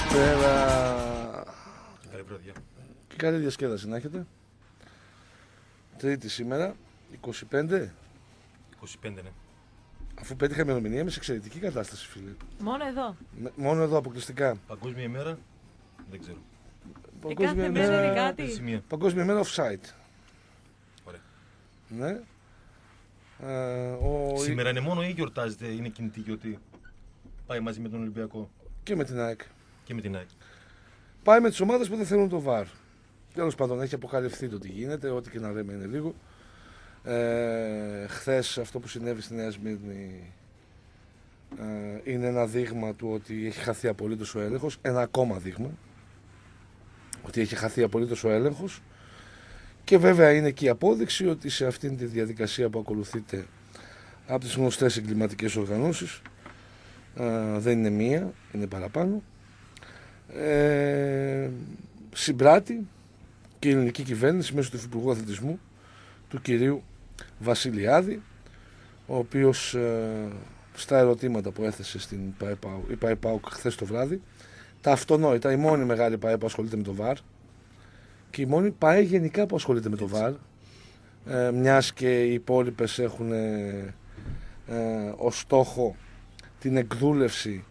Καλησπέρα. Καλή βραδιά. Και καλή διασκέδαση να έχετε. Τρίτη σήμερα, 25. 25 ναι. Αφού πέτυχα ημερομηνία, είμαι σε εξαιρετική κατάσταση, φίλε. Μόνο εδώ. Με- Μόνο εδώ αποκλειστικά. Παγκόσμια ημέρα. Δεν ξέρω. Και κάθε μέρα είναι κάτι. Τι σημεία. Παγκόσμια ημέρα off-site. Ωραία. Ναι. Ε, ο... Σήμερα είναι μόνο ή γιορτάζεται, είναι κινητή γιορτή. Πάει μαζί με τον Ολυμπιακό Και με την ΑΕΚ. Και με την ΑΕΚ. Πάει με τις ομάδες που δεν θέλουν το βαρ. Τέλος πάντων, έχει αποκαλυφθεί το τι γίνεται, ό,τι και να λέμε είναι λίγο. Ε, Χθες αυτό που συνέβη στη Νέα Σμύρνη ε, είναι ένα δείγμα του ότι έχει χαθεί απολύτως ο έλεγχος. Ένα ακόμα δείγμα ότι έχει χαθεί απολύτως ο έλεγχος. Και βέβαια είναι και η απόδειξη ότι σε αυτήν τη διαδικασία που ακολουθείται από τις γνωστές εγκληματικές οργανώσεις ε, δεν είναι μία, είναι παραπάνω ε, συμπράττει και η ελληνική κυβέρνηση μέσω του Υφυπουργού Αθλητισμού του κυρίου Βασιλιάδη ο οποίος ε, στα ερωτήματα που έθεσε στην ΠαΕΠΑΟ, η ΠαΕΠΑΟ χθες το βράδυ τα αυτονόητα, η μόνη μεγάλη ΠαΕ που ασχολείται με το ΒΑΡ και η μόνη ΠαΕ γενικά που ασχολείται με το ΒΑΡ ε, μιας και οι υπόλοιπες έχουν ε, ε, ως στόχο την εκδούλευση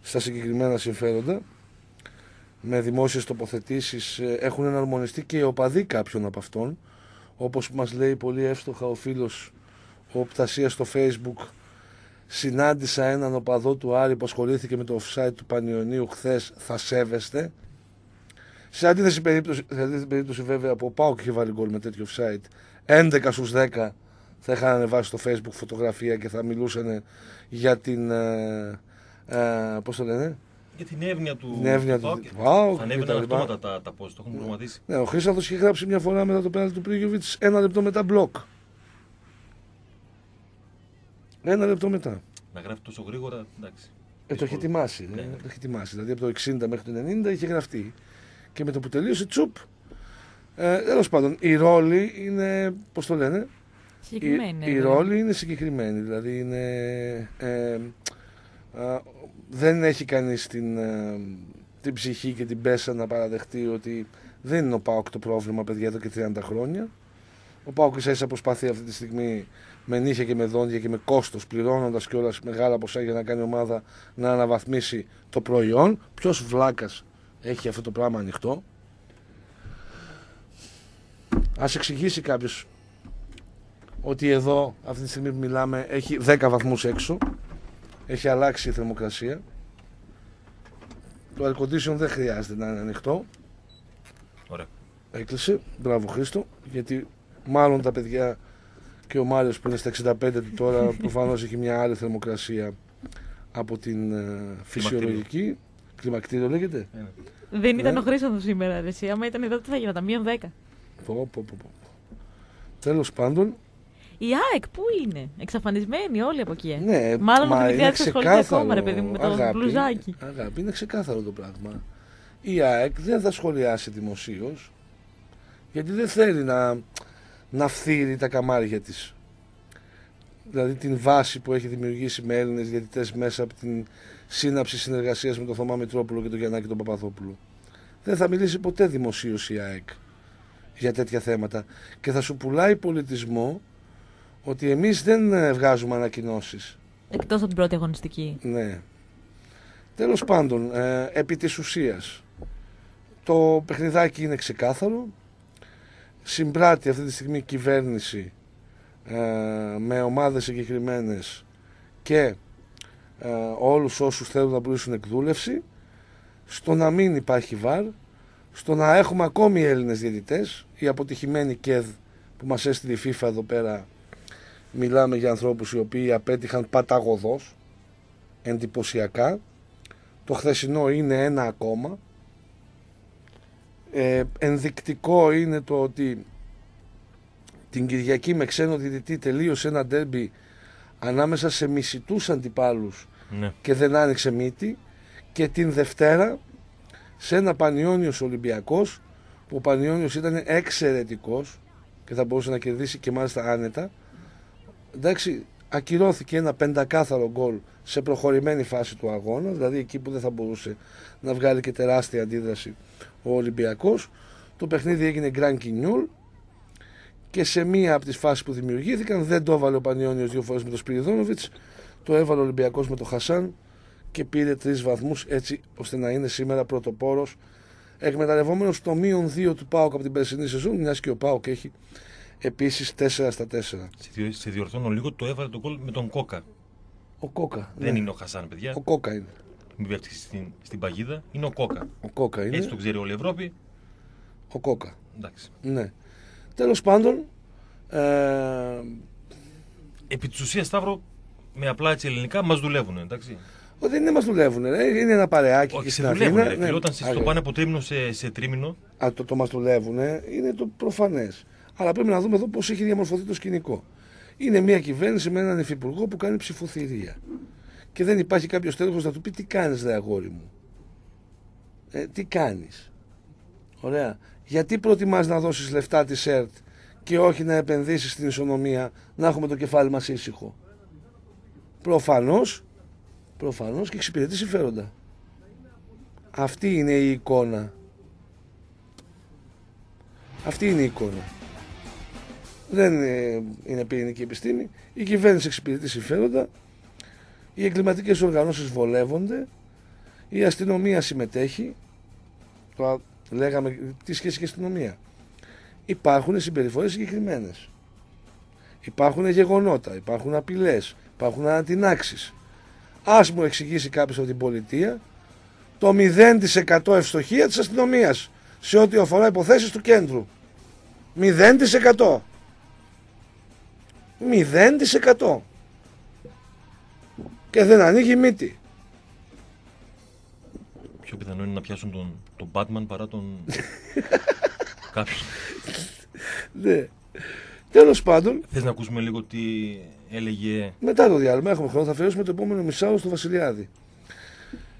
στα συγκεκριμένα συμφέροντα με δημόσιες τοποθετήσεις ε, έχουν εναρμονιστεί και οι οπαδοί κάποιων από αυτών. Όπως μας λέει πολύ εύστοχα ο φίλος ο Πτασίας στο facebook συνάντησα έναν οπαδό του Άρη που ασχολήθηκε με το offside του Πανιωνίου χθες θα σέβεστε σε αντίθεση περίπτωση, σε αντίθεση περίπτωση βέβαια που ο Πάουκ είχε βάλει γκολ με τέτοιο offside 11 στους 10 θα είχαν ανεβάσει στο facebook φωτογραφία και θα μιλούσαν για την ε, ε, πώς το λένε Για την εύνοια του. Την εύνοια του- ΠΑΟΚ. του ΠΑΟΚ Θα και τα ανέβαιναν λοιπά. αυτόματα τα, τα post, το έχουν προγραμματίσει. Ναι, ο Χρήσταθο είχε γράψει μια φορά μετά το πέναλτι του Πρίγιοβιτ ένα λεπτό μετά μπλοκ. Ένα λεπτό μετά. Να γράφει τόσο γρήγορα, εντάξει. Ε, το έχει Δύσκολο. ετοιμάσει. Ναι, ε, ναι. Το έχει ετοιμάσει. Δηλαδή από το 60 μέχρι το 90 είχε γραφτεί. Και με το που τελείωσε, τσουπ. Ε, Τέλος πάντων, οι ρόλοι είναι. Πώς το λένε, Συγκεκριμένη. οι, οι ναι. ρόλοι είναι συγκεκριμένοι. Δηλαδή είναι. Ε, α, δεν έχει κανείς την, ε, την ψυχή και την πέσα να παραδεχτεί ότι δεν είναι ο Πάοκ το πρόβλημα, παιδιά, εδώ και 30 χρόνια. Ο Πάοκ ίσα ίσα προσπαθεί αυτή τη στιγμή με νύχια και με δόντια και με κόστος, πληρώνοντας κιόλας μεγάλα ποσά για να κάνει ομάδα να αναβαθμίσει το προϊόν. Ποιος βλάκας έχει αυτό το πράγμα ανοιχτό; Α εξηγήσει κάποιος ότι εδώ αυτή τη στιγμή που μιλάμε έχει 10 βαθμούς έξω έχει αλλάξει η θερμοκρασία το air condition δεν χρειάζεται να είναι ανοιχτό Ωραία. έκλεισε, μπράβο Χρήστο γιατί μάλλον τα παιδιά και ο Μάριος που είναι στα 65 του τώρα προφανώς έχει μια άλλη θερμοκρασία από την ε, φυσιολογική κλιμακτήριο λέγεται Ε, ναι. Δεν ήταν Ναι. ο Χρήστος σήμερα, ρε, εσύ. Άμα ήταν εδώ, τι θα γίνανε, τα μείον 10. πω, πω, πω, πω. τέλος πάντων Η ΑΕΚ πού είναι, εξαφανισμένοι όλοι από εκεί. ε; ναι, Μάλλον μα με την είναι Δημητρία ασχολείται ξεκάθαρο, ακόμα, ρε παιδί μου, με το αγάπη, μπλουζάκι. Αγάπη, είναι ξεκάθαρο το πράγμα. Η ΑΕΚ δεν θα σχολιάσει δημοσίως γιατί δεν θέλει να, να φθείρει τα καμάρια της. Δηλαδή την βάση που έχει δημιουργήσει με Έλληνες διαιτητές μέσα από την σύναψη συνεργασίας με τον Θωμά Μητρόπουλο και τον Γιαννάκη τον Παπαδόπουλο. Δεν θα μιλήσει ποτέ δημοσίως η ΑΕΚ για τέτοια θέματα και θα σου πουλάει πολιτισμό ότι εμείς δεν ε, βγάζουμε ανακοινώσεις. Εκτός από την πρώτη αγωνιστική. Ναι. Τέλος πάντων, ε, επί της ουσίας, το παιχνιδάκι είναι ξεκάθαρο. Συμπράττει αυτή τη στιγμή η κυβέρνηση ε, με ομάδες συγκεκριμένες και ε, όλους όσους θέλουν να πουλήσουν εκδούλευση στο να μην υπάρχει βαρ στο να έχουμε ακόμη Έλληνες διαιτητές η αποτυχημένη ΚΕΔ που μας έστειλε η FIFA εδώ πέρα μιλάμε για ανθρώπους οι οποίοι απέτυχαν παταγωδός εντυπωσιακά. Το χθεσινό είναι ένα ακόμα. Ε, ενδεικτικό είναι το ότι την Κυριακή με ξένο διαιτητή τελείωσε ένα ντέρμπι ανάμεσα σε μισητούς αντιπάλους Ναι. και δεν άνοιξε μύτη και την Δευτέρα σε ένα Πανιόνιος Ολυμπιακός που ο Πανιόνιος ήταν εξαιρετικός και θα μπορούσε να κερδίσει και μάλιστα άνετα εντάξει ακυρώθηκε ένα πεντακάθαρο γκολ σε προχωρημένη φάση του αγώνα, δηλαδή εκεί που δεν θα μπορούσε να βγάλει και τεράστια αντίδραση ο Ολυμπιακός. Το παιχνίδι έγινε Grand Quignoul και σε μία από τις φάσεις που δημιουργήθηκαν δεν το έβαλε ο Πανιόνιος δύο φορές με τον Σπυριδόνοβιτς, το έβαλε ο Ολυμπιακός με τον Χασάν και πήρε τρεις βαθμούς έτσι ώστε να είναι σήμερα πρωτοπόρος εκμεταλλευόμενος το μείον 2 του ΠΑΟΚ από την περσινή σεζόν, μιας και ο ΠΑΟΚ έχει επίσης 4 στα 4. Σε, διο- σε διορθώνω λίγο, το έβαλε το γκολ με τον Κόκα. Ο Κόκα. Δεν ναι. είναι ο Χασάν, παιδιά. Ο Κόκα είναι. Μην πέφτει στην, στην παγίδα. Είναι ο Κόκα. Ο Κόκα είναι. Έτσι το ξέρει όλη η Ευρώπη. Ο Κόκα. Εντάξει. Ναι. Τέλος πάντων, ε, Επί της ουσίας, Σταύρο, με απλά έτσι ελληνικά μας δουλεύουν, εντάξει. ότι δεν μας δουλεύουν, ρε. είναι ένα παρεάκι Όχι, και σε στην δουλεύουν. Αθήνα. ρε φίλε. Όταν σε Άγιο. το πάνε από τρίμηνο σε, σε τρίμηνο, Α, το, το μας δουλεύουν είναι το προφανές. Αλλά πρέπει να δούμε εδώ πώς έχει διαμορφωθεί το σκηνικό. Είναι μια κυβέρνηση με έναν υφυπουργό που κάνει ψηφοθυρία. Και δεν υπάρχει κάποιος τέλος να του πει τι κάνεις ρε αγόρι μου; Ε, τι κάνεις; Ωραία. Γιατί προτιμάς να δώσεις λεφτά της ΕΡΤ και όχι να επενδύσεις στην ισονομία, να έχουμε το κεφάλι μας ήσυχο; Προφανώς, προφανώς και εξυπηρετεί συμφέροντα. Αυτή είναι η εικόνα. Αυτή είναι η εικόνα. Δεν ε, είναι πυρηνική επιστήμη. Η κυβέρνηση εξυπηρετεί συμφέροντα. Οι εγκληματικές οργανώσεις βολεύονται. Η αστυνομία συμμετέχει. Το α- λέγαμε τι σχέση και αστυνομία. Υπάρχουν συμπεριφορές συγκεκριμένες. Υπάρχουν γεγονότα, υπάρχουν απειλές, υπάρχουν ανατινάξεις. Ας μου εξηγήσει κάποιος από την πολιτεία το 0% ευστοχία της αστυνομίας σε ό,τι αφορά υποθέσεις του κέντρου. 0%. 0%. Και δεν ανοίγει μύτη. πιο πιθανό είναι να πιάσουν τον, τον Batman παρά τον. κάποιον. Ναι. Τέλος πάντων, Θες να ακούσουμε λίγο τι έλεγε. μετά το διάλειμμα έχουμε χρόνο, θα αφιερώσουμε το επόμενο μισάωρο στο Βασιλιάδη.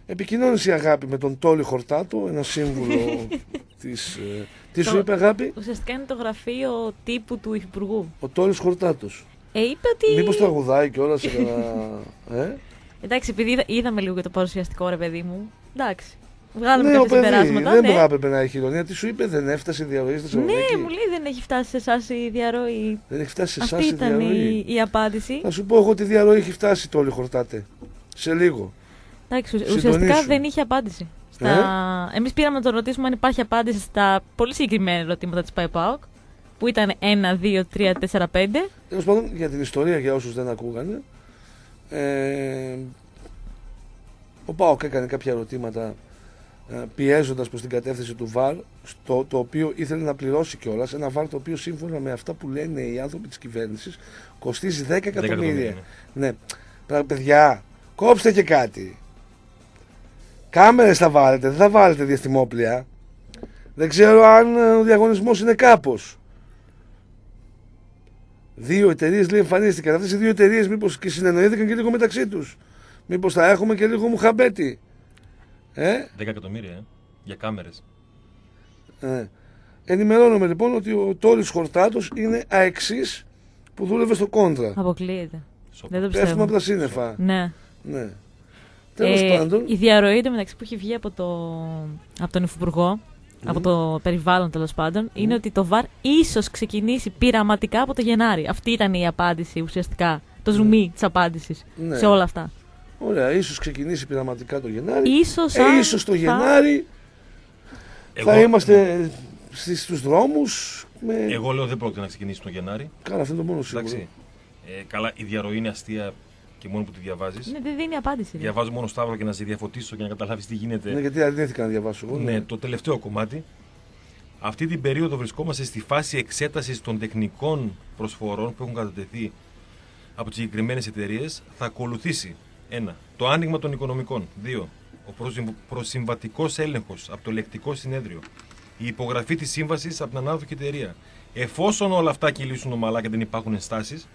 Επικοινώνησε η αγάπη με τον Τόλι Χορτάτο, ένα σύμβουλο της... ε, Τι σου Το- είπε αγάπη; Ουσιαστικά είναι το γραφείο τύπου του Υφυπουργού. Ο Τόλις Χορτάτος. Ε, είπε ότι. Μήπως τραγουδάει κιόλας σε κανένα... Ε; Εντάξει, επειδή είδα- είδαμε λίγο για το παρουσιαστικό ρε παιδί μου. Εντάξει. Βγάλαμε Ναι, ο κάποια παιδί, συμπεράσματα. δεν ναι. έπρεπε να έχει ηρωνία. Τι σου είπε, δεν έφτασε η διαρροή στη ναι, Θεσσαλονίκη. μου λέει δεν έχει φτάσει σε εσάς η διαρροή. Δεν έχει φτάσει σε εσάς Αυτή η ήταν διαρροή. η, η απάντηση. Θα σου πω εγώ τι διαρροή έχει φτάσει το όλοι χορτάτε. Σε λίγο. Εντάξει, ουσ- Συντονίσου. ουσιαστικά δεν είχε απάντηση. Στα... Εμείς πήραμε να τον ρωτήσουμε αν υπάρχει απάντηση στα πολύ συγκεκριμένα ερωτήματα της ΠΑΕΠΑΟΚ που ήταν 1, 2, 3, 4, 5. Τέλος πάντων, για την ιστορία, για όσους δεν ακούγανε, ε, ο Πάοκ έκανε κάποια ερωτήματα ε, πιέζοντας προς την κατεύθυνση του ΒΑΡ, στο, το οποίο ήθελε να πληρώσει κιόλας, ένα ΒΑΡ το οποίο σύμφωνα με αυτά που λένε οι άνθρωποι της κυβέρνησης κοστίζει 10 εκατομμύρια. εκατομμύρια, Ναι. Πράγμα, παιδιά, κόψτε και κάτι. Κάμερες θα βάλετε, δεν θα βάλετε διαστημόπλια. Δεν ξέρω αν ε, ο διαγωνισμός είναι κάπως. Δύο εταιρείες λέει εμφανίστηκαν. Αυτές οι δύο εταιρείες μήπως και συνεννοήθηκαν και λίγο μεταξύ τους. Μήπως θα έχουμε και λίγο μουχαμπέτη. Ε, 10 εκατομμύρια, ε, για κάμερες. ε. Ενημερώνομαι λοιπόν ότι ο Τόλι Χορτάτος είναι αεξής που δούλευε στο κόντρα. Αποκλείεται. Δεν το Πέφτουμε πιστεύω. από τα σύννεφα. Ναι. Ναι. Τέλος Ε, πάντων. Η διαρροή εντωμεταξύ που έχει βγει από, το, από τον Υφυπουργό, από το περιβάλλον τέλος πάντων, είναι ότι το ΒΑΡ ίσως ξεκινήσει πειραματικά από το Γενάρη. Αυτή ήταν η απάντηση ουσιαστικά. Το ζουμί της απάντησης Ναι. σε όλα αυτά. Ωραία, ίσως ξεκινήσει πειραματικά το Γενάρη. Ίσως, Ε, αν ίσως το θα- Γενάρη θα είμαστε στις, στους δρόμους με... Εγώ λέω δεν πρόκειται να ξεκινήσει τον Γενάρη. Καλά, αυτό είναι το μόνο σίγουρο. Εντάξει. Ε, καλά, η διαρροή είναι αστεία και μόνο που τη διαβάζεις. Ναι, δεν δίνει απάντηση. ρε. Διαβάζω μόνο Σταύρο και να σε διαφωτίσω και να καταλάβεις τι γίνεται. Ναι, γιατί αρνήθηκα να διαβάσω εγώ. Ναι, το τελευταίο κομμάτι. Αυτή την περίοδο βρισκόμαστε στη φάση εξέτασης των τεχνικών προσφορών που έχουν κατατεθεί από τις συγκεκριμένες εταιρείες. Θα ακολουθήσει 1. Το άνοιγμα των οικονομικών. 2. Ο προσυμ- προσυμβατικός έλεγχος από το ελεκτικό συνέδριο. Η υπογραφή της σύμβασης από την ανάδοχη εταιρεία. Εφόσον όλα αυτά κυλήσουν ομαλά και δεν υπάρχουν ενστάσεις,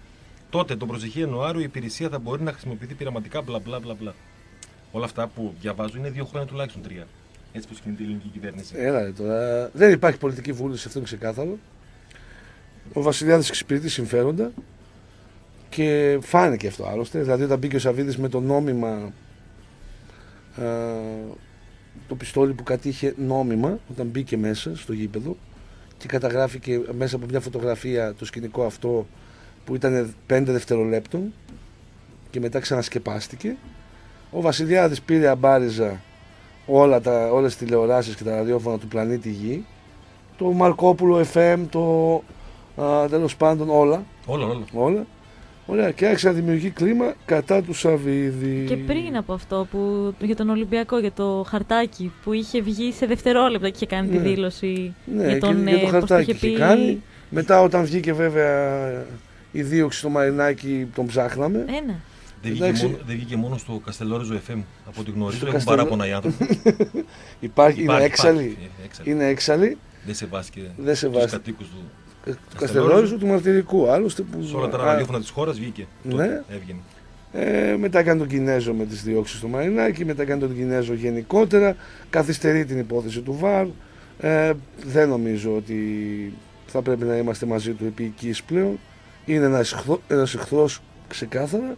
τότε τον προσεχή Ιανουάριο η υπηρεσία θα μπορεί να χρησιμοποιηθεί πειραματικά μπλα μπλα μπλα μπλα. Όλα αυτά που διαβάζω είναι δύο χρόνια τουλάχιστον τρία. Έτσι πως κινείται η ελληνική κυβέρνηση. Έλα ρε, τώρα. Δεν υπάρχει πολιτική βούληση, αυτό είναι ξεκάθαρο. Ο Βασιλιάδης εξυπηρετεί συμφέροντα Και φάνηκε αυτό άλλωστε. Δηλαδή, όταν μπήκε ο Σαββίδης με το νόμιμα. ε, το πιστόλι που κατήχε νόμιμα όταν μπήκε μέσα στο γήπεδο και καταγράφηκε μέσα από μια φωτογραφία το σκηνικό αυτό που ήταν 5 δευτερολέπτων και μετά ξανασκεπάστηκε. Ο Βασιλιάδης πήρε αμπάριζα όλα τα, όλες τις τηλεοράσεις και τα ραδιόφωνα του πλανήτη Γη. Το Μαρκόπουλο FM, το α, τέλος πάντων όλα. Όλα, όλα. όλα. Ωραία, και άρχισε να δημιουργεί κλίμα κατά του Σαββίδη. Και πριν από αυτό που, για τον Ολυμπιακό, για το χαρτάκι που είχε βγει σε δευτερόλεπτα και είχε κάνει τη Ναι. δήλωση Ναι, για τον, και, για ε, το πώς χαρτάκι είχε είχε πει. κάνει. Μετά όταν βγήκε βέβαια η δίωξη στο Μαρινάκι τον ψάχναμε. Ένα. Δεν βγήκε, Εντάξει. μόνο, δεν βγήκε μόνο στο Καστελόριζο FM από ό,τι γνωρίζω. Στο Έχουν Καστελό- παράπονα οι άνθρωποι. Υπάρχει, είναι Υπάρχει, έξαλλη. υπάρχει, ε, έξαλλη. Είναι έξαλλη. Δεν σεβάστηκε Δεν σεβάστηκε. τους κατοίκους του. Ε, Του Καστελόριζου του Μαρτυρικού. Άλλωστε που. Σε όλα τα α, ραδιόφωνα της χώρας βγήκε. Ναι. Τότε έβγαινε. Ε, μετά έκανε τον Κινέζο με τις διώξεις στο Μαρινάκι, μετά έκανε τον Κινέζο γενικότερα, καθυστερεί την υπόθεση του ΒΑΡ. Ε, δεν νομίζω ότι θα πρέπει να είμαστε μαζί του επί οικείς πλέον. Είναι ένας, εχθρό, ένας εχθρός ξεκάθαρα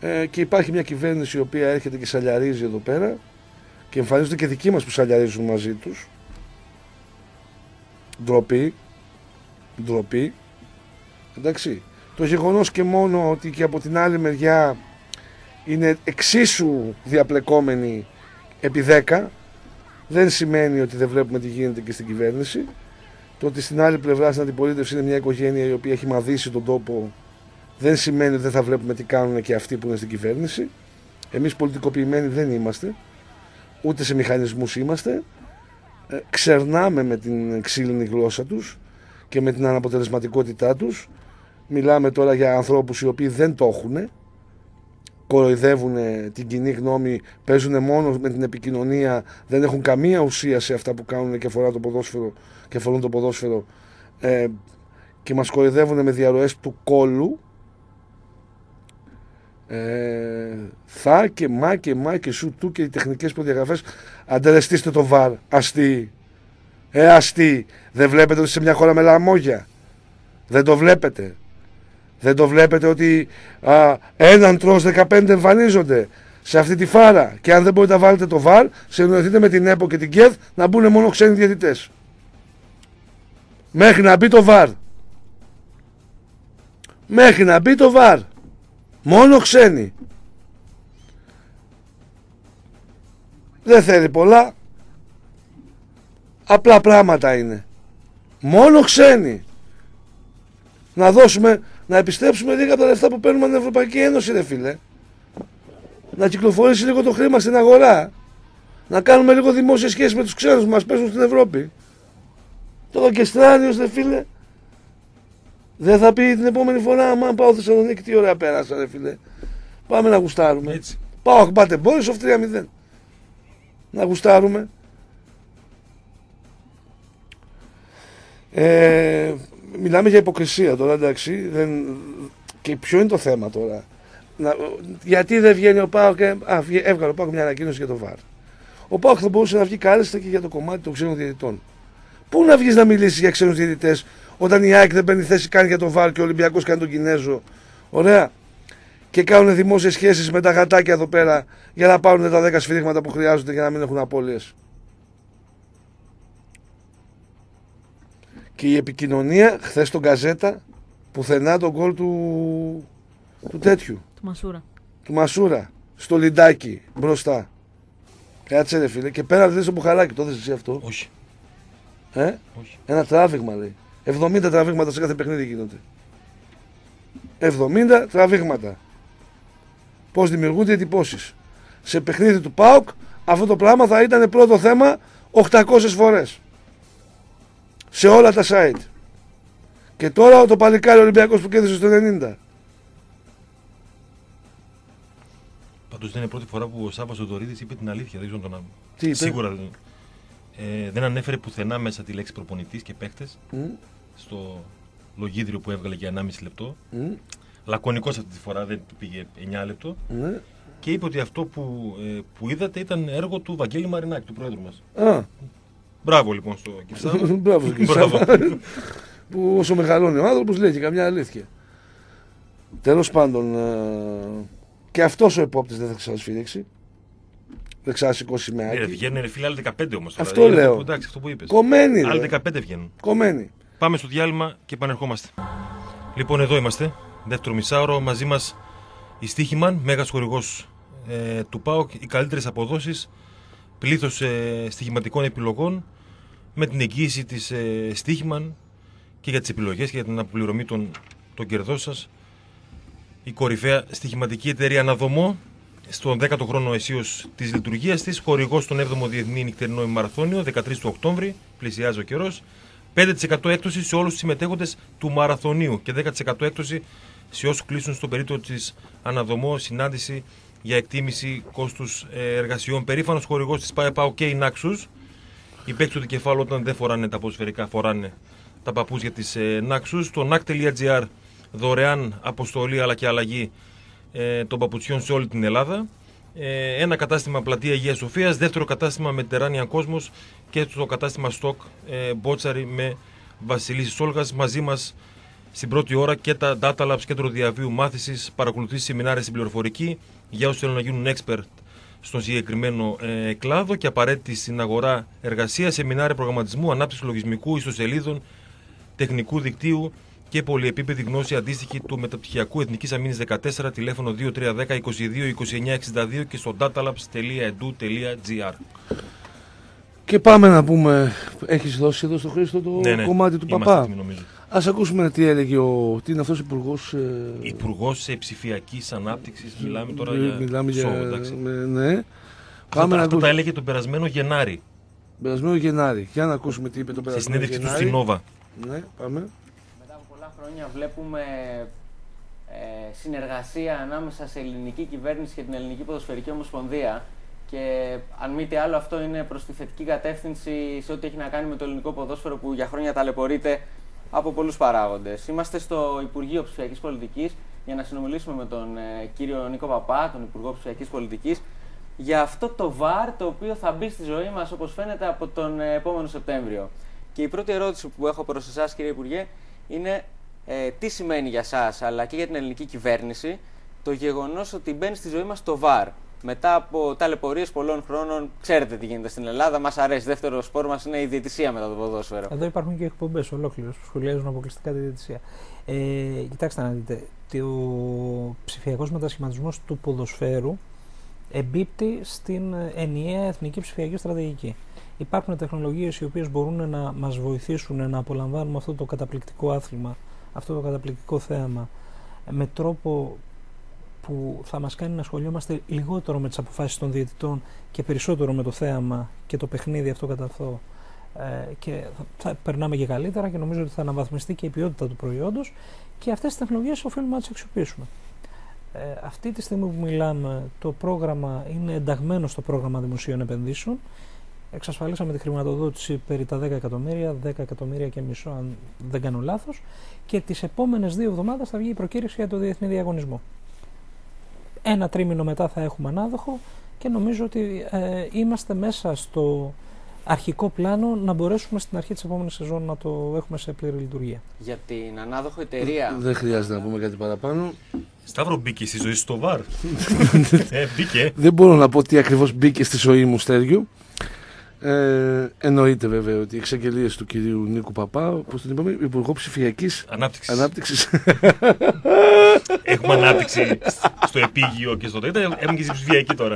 ε, και υπάρχει μια κυβέρνηση η οποία έρχεται και σαλιαρίζει εδώ πέρα και εμφανίζονται και δικοί μας που σαλιαρίζουν μαζί τους. Ντροπή. Ντροπή. Εντάξει. Το γεγονός και μόνο ότι και από την άλλη μεριά είναι εξίσου διαπλεκόμενοι επί 10 δεν σημαίνει ότι δεν βλέπουμε τι γίνεται και στην κυβέρνηση. Το ότι στην άλλη πλευρά στην αντιπολίτευση είναι μια οικογένεια η οποία έχει μαδίσει τον τόπο δεν σημαίνει ότι δεν θα βλέπουμε τι κάνουν και αυτοί που είναι στην κυβέρνηση. Εμείς πολιτικοποιημένοι δεν είμαστε, ούτε σε μηχανισμούς είμαστε. Ε, ξερνάμε με την ξύλινη γλώσσα τους και με την αναποτελεσματικότητά τους Μιλάμε τώρα για ανθρώπους οι οποίοι δεν το έχουν, κοροϊδεύουν την κοινή γνώμη, παίζουν μόνο με την επικοινωνία, δεν έχουν καμία ουσία σε αυτά που κάνουν και αφορά το ποδόσφαιρο και αφορούν το ποδόσφαιρο. Ε, και μας κοροϊδεύουν με διαρροές του κόλου. Ε, θα και μα και μα και σου του και οι τεχνικές προδιαγραφές. Αντελεστήστε το βαρ αστεί. Ε αστεί. Δεν βλέπετε ότι σε μια χώρα με λαμόγια. Δεν το βλέπετε δεν το βλέπετε ότι α, έναν τρως 15 εμφανίζονται σε αυτή τη φάρα. Και αν δεν μπορείτε να βάλετε το βαρ συνοηθείτε με την ΕΠΟ και την ΚΕΔ να μπουν μόνο ξένοι διαιτητές. Μέχρι να μπει το βαρ. Μέχρι να μπει το βαρ. Μόνο ξένοι. Δεν θέλει πολλά. Απλά πράγματα είναι. Μόνο ξένοι. Να δώσουμε να επιστρέψουμε λίγα από τα λεφτά που παίρνουμε από την Ευρωπαϊκή Ένωση, ρε φίλε. Να κυκλοφορήσει λίγο το χρήμα στην αγορά. Να κάνουμε λίγο δημόσια σχέση με τους ξένους που μας παίζουν στην Ευρώπη. Τώρα και στράνιο, ρε φίλε. Δεν θα πει την επόμενη φορά, άμα πάω Θεσσαλονίκη, τι ωραία πέρασα, ρε φίλε. Πάμε να γουστάρουμε. Έτσι. Πάω, πάτε Μπόρισοφ 3-0. Να γουστάρουμε. Ε, μιλάμε για υποκρισία τώρα, εντάξει. Δεν... Και ποιο είναι το θέμα τώρα; Να... Γιατί δεν βγαίνει ο Πάοκ. και- Α, βγε- έβγαλε ο Πάοκ μια ανακοίνωση για το ΒΑΡ. Ο Πάοκ θα μπορούσε να βγει κάλλιστα και για το κομμάτι των ξένων διαιτητών. Πού να βγεις να μιλήσεις για ξένους διαιτητές όταν η ΑΕΚ δεν παίρνει θέση καν για το ΒΑΡ και ο Ολυμπιακός κάνει τον Κινέζο; Ωραία. Και κάνουν δημόσιες σχέσεις με τα γατάκια εδώ πέρα για να πάρουν τα 10 σφυρίγματα που χρειάζονται για να μην έχουν απώλειες. Και η επικοινωνία χθες στον Καζέτα πουθενά τον γκολ του, του τέτοιου, Του Μασούρα. του Μασούρα, στο λιντάκι μπροστά. Κάτσε ρε φίλε και πέρα δεν στο μπουχαλάκι, το έδεσαι εσύ αυτό; Όχι. Ε; όχι. Ένα τράβηγμα λέει. 70 τραβήγματα σε κάθε παιχνίδι γίνονται. 70 τραβήγματα. Πώς δημιουργούνται εντυπώσεις. Σε παιχνίδι του ΠΑΟΚ αυτό το πράγμα θα ήταν πρώτο θέμα 800 φορές. Σε όλα τα site. Και τώρα το παλικάρι Ολυμπιακός που κέρδισε στο 90. Πάντως δεν είναι πρώτη φορά που ο Σάβα Οδωρίδη είπε την αλήθεια. Δεν ξέρω τον άλλο. Τι είπε; Σίγουρα δεν. Ε, δεν ανέφερε πουθενά μέσα τη λέξη προπονητής και παίχτες Μμ, στο λογίδριο που έβγαλε για 1,5 λεπτό. μμ, Λακωνικός αυτή τη φορά, δεν του πήγε 9 λεπτό. ναι. Και είπε ότι αυτό που, ε, που είδατε ήταν έργο του Βαγγέλη Μαρινάκη, του πρόεδρου μας. Α, Μπράβο λοιπόν στο Κυψάβα. μπράβο στον κύριο Μπράβο. Σάβα. που όσο μεγαλώνει ο άνθρωπος λέει και καμιά αλήθεια. Τέλος πάντων, ε, και αυτός ο επόπτης δεν θα ξανασφυρίξει. Δεν ξανασηκώσει με Ναι, ρε, άκη. βγαίνουν ρε φίλε άλλοι 15 όμως. Αυτό λέω. Εντάξει, αυτό που είπες. Κομμένη, Άλλοι ρε. 15 βγαίνουν. Κομμένη. Πάμε στο διάλειμμα και επανερχόμαστε. Λοιπόν, εδώ είμαστε. Δεύτερο μισάωρο. Μαζί μας η Στίχημαν, μέγας χορηγός ε, του ΠΑΟΚ. Οι καλύτερες αποδόσεις. Πλήθος ε, στοιχηματικών επιλογών. Με την εγγύηση της ε, Στίχημαν και για τις επιλογές και για την αποπληρωμή των, των κερδών σας. Η κορυφαία στοιχηματική εταιρεία Αναδομό στον 10ο χρόνο αισίως της λειτουργίας της, χορηγός στον 7ο Διεθνή Νυχτερινό Μαραθώνιο, 13 του Οκτώβρη, πλησιάζει ο καιρός. 5% έκπτωση σε όλους τους συμμετέχοντες του μαραθωνίου και 10% έκπτωση σε όσους κλείσουν στο περίπτωση της Αναδομό συνάντηση για εκτίμηση κόστους εργασιών. Περήφανος χορηγός της ΠΑΕΠΑΟ και η Νάξου. Οι παίκτες του δικεφάλου όταν δεν φοράνε τα ποδοσφαιρικά φοράνε τα παππούζια της ε, Νάξου. Στο NAC.gr δωρεάν αποστολή αλλά και αλλαγή ε, των παπουτσιών σε όλη την Ελλάδα. Ε, ένα κατάστημα πλατεία Αγίας Σοφίας, δεύτερο κατάστημα Μετεράνια Κόσμο και το κατάστημα Στοκ ε, Μπότσαρη με Βασιλίση Σόλγας. Μαζί μας στην πρώτη ώρα και τα Data Labs κέντρο διαβίου μάθησης, παρακολουθήσει σεμινάρια στην πληροφορική για όσους θέλουν να γίνουν expert στον συγκεκριμένο ε, κλάδο και απαραίτητη στην αγορά εργασία, σεμινάρια προγραμματισμού, ανάπτυξη λογισμικού, ιστοσελίδων, τεχνικού δικτύου και πολυεπίπεδη γνώση αντίστοιχη του μεταπτυχιακού Εθνικής Αμήνης 14, τηλέφωνο 2310 22 29 62 και στο datalabs.edu.gr. Και πάμε να πούμε, έχεις δώσει εδώ στο Χρήστο το Ναι, ναι. κομμάτι του Είμαστε παπά; έτοιμοι, νομίζω. Ας ακούσουμε τι έλεγε ο, τι είναι αυτός ο υπουργός. Ε, Υπουργός ψηφιακής ανάπτυξης, μιλάμε τώρα ε, για. μιλάμε για, σοου, εντάξει. με- ναι. Αυτό, Πάμε να αυτό τα ακούσουμε. έλεγε τον περασμένο Γενάρη Περασμένο Γενάρη. Για να ακούσουμε τι είπε το στη περασμένο συνέντευξη του Γενάρη. στην Νόβα. Ναι, πάμε. Μετά από πολλά χρόνια βλέπουμε ε, συνεργασία ανάμεσα σε ελληνική κυβέρνηση και την Ελληνική Ποδοσφαιρική Ομοσπονδία και αν μη τι άλλο αυτό είναι προς τη θετική κατεύθυνση σε ό,τι έχει να κάνει με το ελληνικό ποδόσφαιρο που για χρόνια ταλαιπωρείται από πολλούς παράγοντες. Είμαστε στο Υπουργείο Ψηφιακής Πολιτικής για να συνομιλήσουμε με τον ε, κύριο Νίκο Παπά, τον Υπουργό Ψηφιακής Πολιτικής, για αυτό το VAR το οποίο θα μπει στη ζωή μας όπως φαίνεται από τον ε, επόμενο Σεπτέμβριο. Και η πρώτη ερώτηση που έχω προς εσάς κύριε Υπουργέ είναι ε, τι σημαίνει για σας αλλά και για την ελληνική κυβέρνηση το γεγονός ότι μπαίνει στη ζωή μας το VAR. Μετά από ταλαιπωρίες πολλών χρόνων, ξέρετε τι γίνεται στην Ελλάδα, μας αρέσει. Δεύτερο σπόρο μας είναι η διαιτησία μετά το ποδόσφαιρο. Εδώ υπάρχουν και εκπομπές ολόκληρες που σχολιάζουν αποκλειστικά τη διαιτησία. Ε, κοιτάξτε να δείτε. Ο ψηφιακός μετασχηματισμός του ποδοσφαίρου εμπίπτει στην ενιαία εθνική ψηφιακή στρατηγική. Υπάρχουν τεχνολογίες οι οποίες μπορούν να μας βοηθήσουν να απολαμβάνουμε αυτό το καταπληκτικό άθλημα, αυτό το καταπληκτικό θέαμα με τρόπο που θα μας κάνει να ασχολιόμαστε λιγότερο με τις αποφάσεις των διαιτητών και περισσότερο με το θέαμα και το παιχνίδι αυτό κατά αυτό ε, και θα, θα περνάμε και καλύτερα και νομίζω ότι θα αναβαθμιστεί και η ποιότητα του προϊόντος και αυτές τις τεχνολογίες οφείλουμε να τις αξιοποιήσουμε. Ε, αυτή τη στιγμή που μιλάμε το πρόγραμμα είναι ενταγμένο στο πρόγραμμα δημοσίων επενδύσεων εξασφαλίσαμε τη χρηματοδότηση περί τα 10 εκατομμύρια, 10 εκατομμύρια και μισό αν δεν κάνω λάθος και τις επόμενες δύο εβδομάδες θα βγει η προκήρυξη για το διεθνή διαγωνισμό. Ένα τρίμηνο μετά θα έχουμε ανάδοχο και νομίζω ότι ε, είμαστε μέσα στο αρχικό πλάνο να μπορέσουμε στην αρχή της επόμενης σεζόν να το έχουμε σε πλήρη λειτουργία. Για την ανάδοχο εταιρεία. Δεν χρειάζεται να πούμε κάτι παραπάνω. Σταύρο μπήκε στη ζωή σου στο βαρ. ε, μπήκε. Δεν μπορώ να πω τι ακριβώς μπήκε στη ζωή μου Στέργιου. Ε, εννοείται βέβαια ότι οι εξαγγελίες του κυρίου Νίκου Παπά, όπω τον είπαμε, Υπουργό Ψηφιακής Ανάπτυξης. Ανάπτυξης. Έχουμε ανάπτυξη στο επίγειο και στο τέτοιο. Έχουμε και στην ψηφιακή τώρα.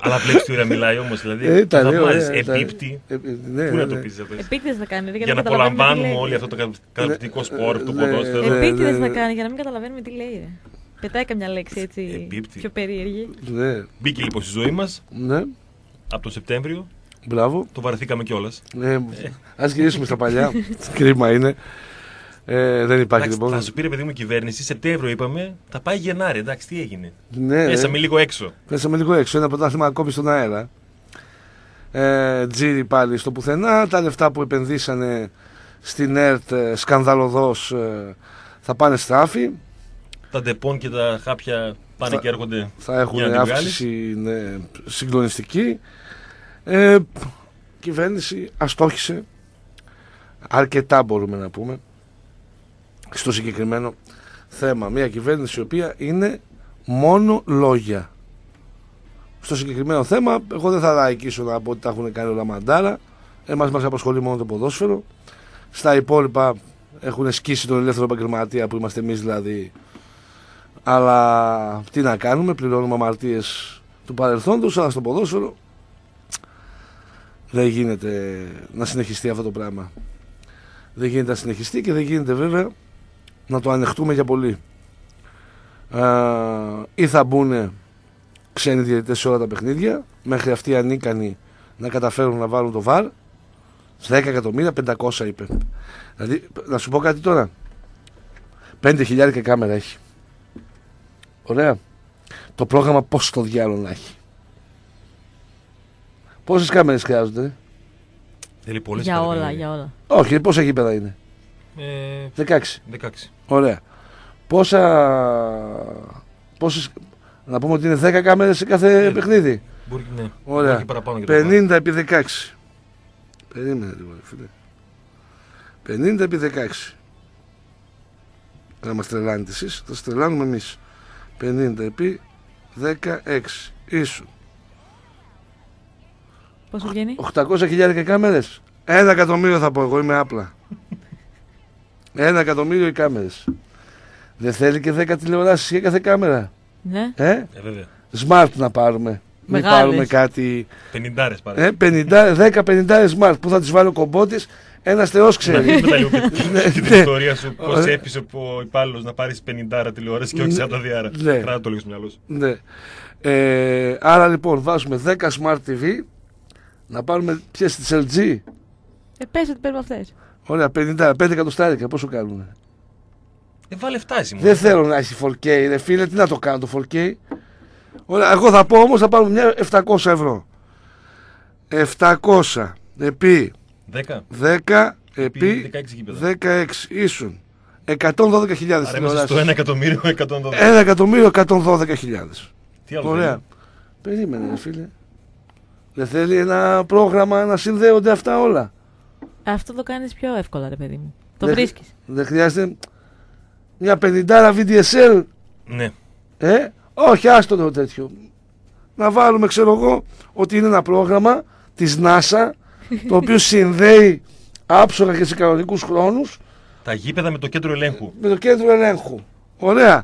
Αλλά βλέπεις τι ώρα μιλάει όμως. Δηλαδή, Ε, τα θα λέω, μάθεις, ε, τα- Εμπίπτει. Ε, ε, ναι, Πού να ναι. το πεις αυτό. Επίτηδες θα κάνει. ρε, Για να καταλαβαίνουμε τι απολαμβάνουμε λέει. όλοι αυτό το καταπληκτικό σπορ, το ναι, ποδόσφαιρο. ναι. Επίτηδες ναι. θα κάνει για να μην καταλαβαίνουμε τι λέει. Ρε. Πετάει καμιά λέξη έτσι Εμπίπτει. πιο περίεργη. Ναι, Μπήκε λοιπόν στη ζωή μας ναι, από τον Σεπτέμβριο. Μπράβο. Το βαρεθήκαμε κιόλας. Ναι, ας γυρίσουμε στα παλιά. Κρίμα είναι. Ε, δεν υπάρχει λοιπόν. Θα σου πήρε παιδί μου η κυβέρνηση, Σεπτέμβριο είπαμε, θα πάει Γενάρη. Εντάξει, τι έγινε. Ναι, Πέσαμε ναι. λίγο έξω. Πέσαμε λίγο έξω. Ένα πρωτάθλημα ακόμη στον αέρα. Ε, τζίρι πάλι στο πουθενά. Τα λεφτά που επενδύσανε στην ΕΡΤ ε, σκανδαλωδώς ε, θα πάνε στράφη. Τα ντεπών και τα χάπια πάνε Θα- και έρχονται. Θα έχουν Για να την αύξηση ναι, συγκλονιστική. Ε, κυβέρνηση αστόχησε αρκετά μπορούμε να πούμε στο συγκεκριμένο θέμα. Μια κυβέρνηση η οποία είναι μόνο λόγια. Στο συγκεκριμένο θέμα, εγώ δεν θα λαϊκίσω να πω ότι τα έχουν κάνει όλα μαντάρα. Εμάς μας απασχολεί μόνο το ποδόσφαιρο. Στα υπόλοιπα έχουν σκίσει τον ελεύθερο επαγγελματία που είμαστε εμείς δηλαδή. Αλλά τι να κάνουμε, πληρώνουμε αμαρτίες του παρελθόντος, αλλά στο ποδόσφαιρο δεν γίνεται να συνεχιστεί αυτό το πράγμα. Δεν γίνεται να συνεχιστεί και δεν γίνεται βέβαια να το ανεχτούμε για πολύ. Α, ή θα μπουν ξένοι διαιτητές σε όλα τα παιχνίδια, μέχρι αυτοί οι ανίκανοι να καταφέρουν να βάλουν το βαρ. 10 εκατομμύρια 500 είπε. Δηλαδή, να σου πω κάτι τώρα. 5.000 κάμερα έχει. Ωραία. Το πρόγραμμα πώς το διάλογο να έχει. Πόσες κάμερες χρειάζονται, Θέλει πολλές Για όλα, κατηγορίες. για όλα. Όχι, πόσα γήπεδα είναι; Ε, 16. 16. Ωραία. Πόσα. Πόσες... Να πούμε ότι είναι 10 κάμερες σε κάθε Ε, παιχνίδι; Μπορεί, ναι. Ωραία. Μπορεί και παραπάνω και το πάνω. 50 επί 16. Περίμενε λίγο, ρε φίλε. 50 επί 16. Να μας τρελάνετε εσείς, θα σας τρελάνουμε εμείς. 50 επί 16. Ίσου. Πόσο βγαίνει; 800 χιλιάρικα κάμερες. Ένα εκατομμύριο θα πω εγώ, είμαι απλά. Ένα εκατομμύριο οι κάμερες. Δεν θέλει και 10 τηλεοράσεις για κάθε κάμερα. Ναι. Ε; Ε, βέβαια. Smart να πάρουμε. Μην Μεγάλες. πάρουμε κάτι. 50 πάρε. Ε, 50, 10-50 smart που θα τις βάλει ο κομπότης. Ένας θεός Να ξέρει. δεις μετά λίγο και Ναι, την ναι. ιστορία σου πώς Ωραία. έπεισε ο υπάλληλος να πάρεις 50 τηλεόραση και όχι 40 διάρα. Ναι. Κράτα το λίγο στο μυαλό σου. ναι. ε, άρα λοιπόν βάζουμε 10 smart TV. Να πάρουμε ποιες τις LG. Ε, πες ότι παίρνουμε αυτές. Ωραία, 50, 5 εκατοστάρικα, πόσο κάνουν. Ε, βάλε 7 εσύ μόνο. Δεν θέλω να έχει 4K, ρε φίλε, τι να το κάνω το 4K. Ωραία, εγώ θα πω όμως θα πάρουμε μια 700 ευρώ. 700 επί 10. 10 επί 16 γήπεδα. 16 ίσουν 112.000 Άρα είμαστε τηλεοράσεις. στο 1 εκατομμύριο 112. 1 εκατομμύριο 112.000. Τι άλλο Ωραία. θέλει; Περίμενε, ρε φίλε. Δεν θέλει ένα πρόγραμμα να συνδέονται αυτά όλα. Αυτό το κάνεις πιο εύκολα, ρε παιδί μου. Το Δεν- βρίσκεις. Δεν χρειάζεται μια 50 VDSL. Ναι. Ε, όχι, άστο το τέτοιο. Να βάλουμε, ξέρω εγώ, ότι είναι ένα πρόγραμμα της NASA το οποίο συνδέει άψογα και σε κανονικούς χρόνους Τα γήπεδα με το κέντρο ελέγχου. με το κέντρο ελέγχου. Ωραία.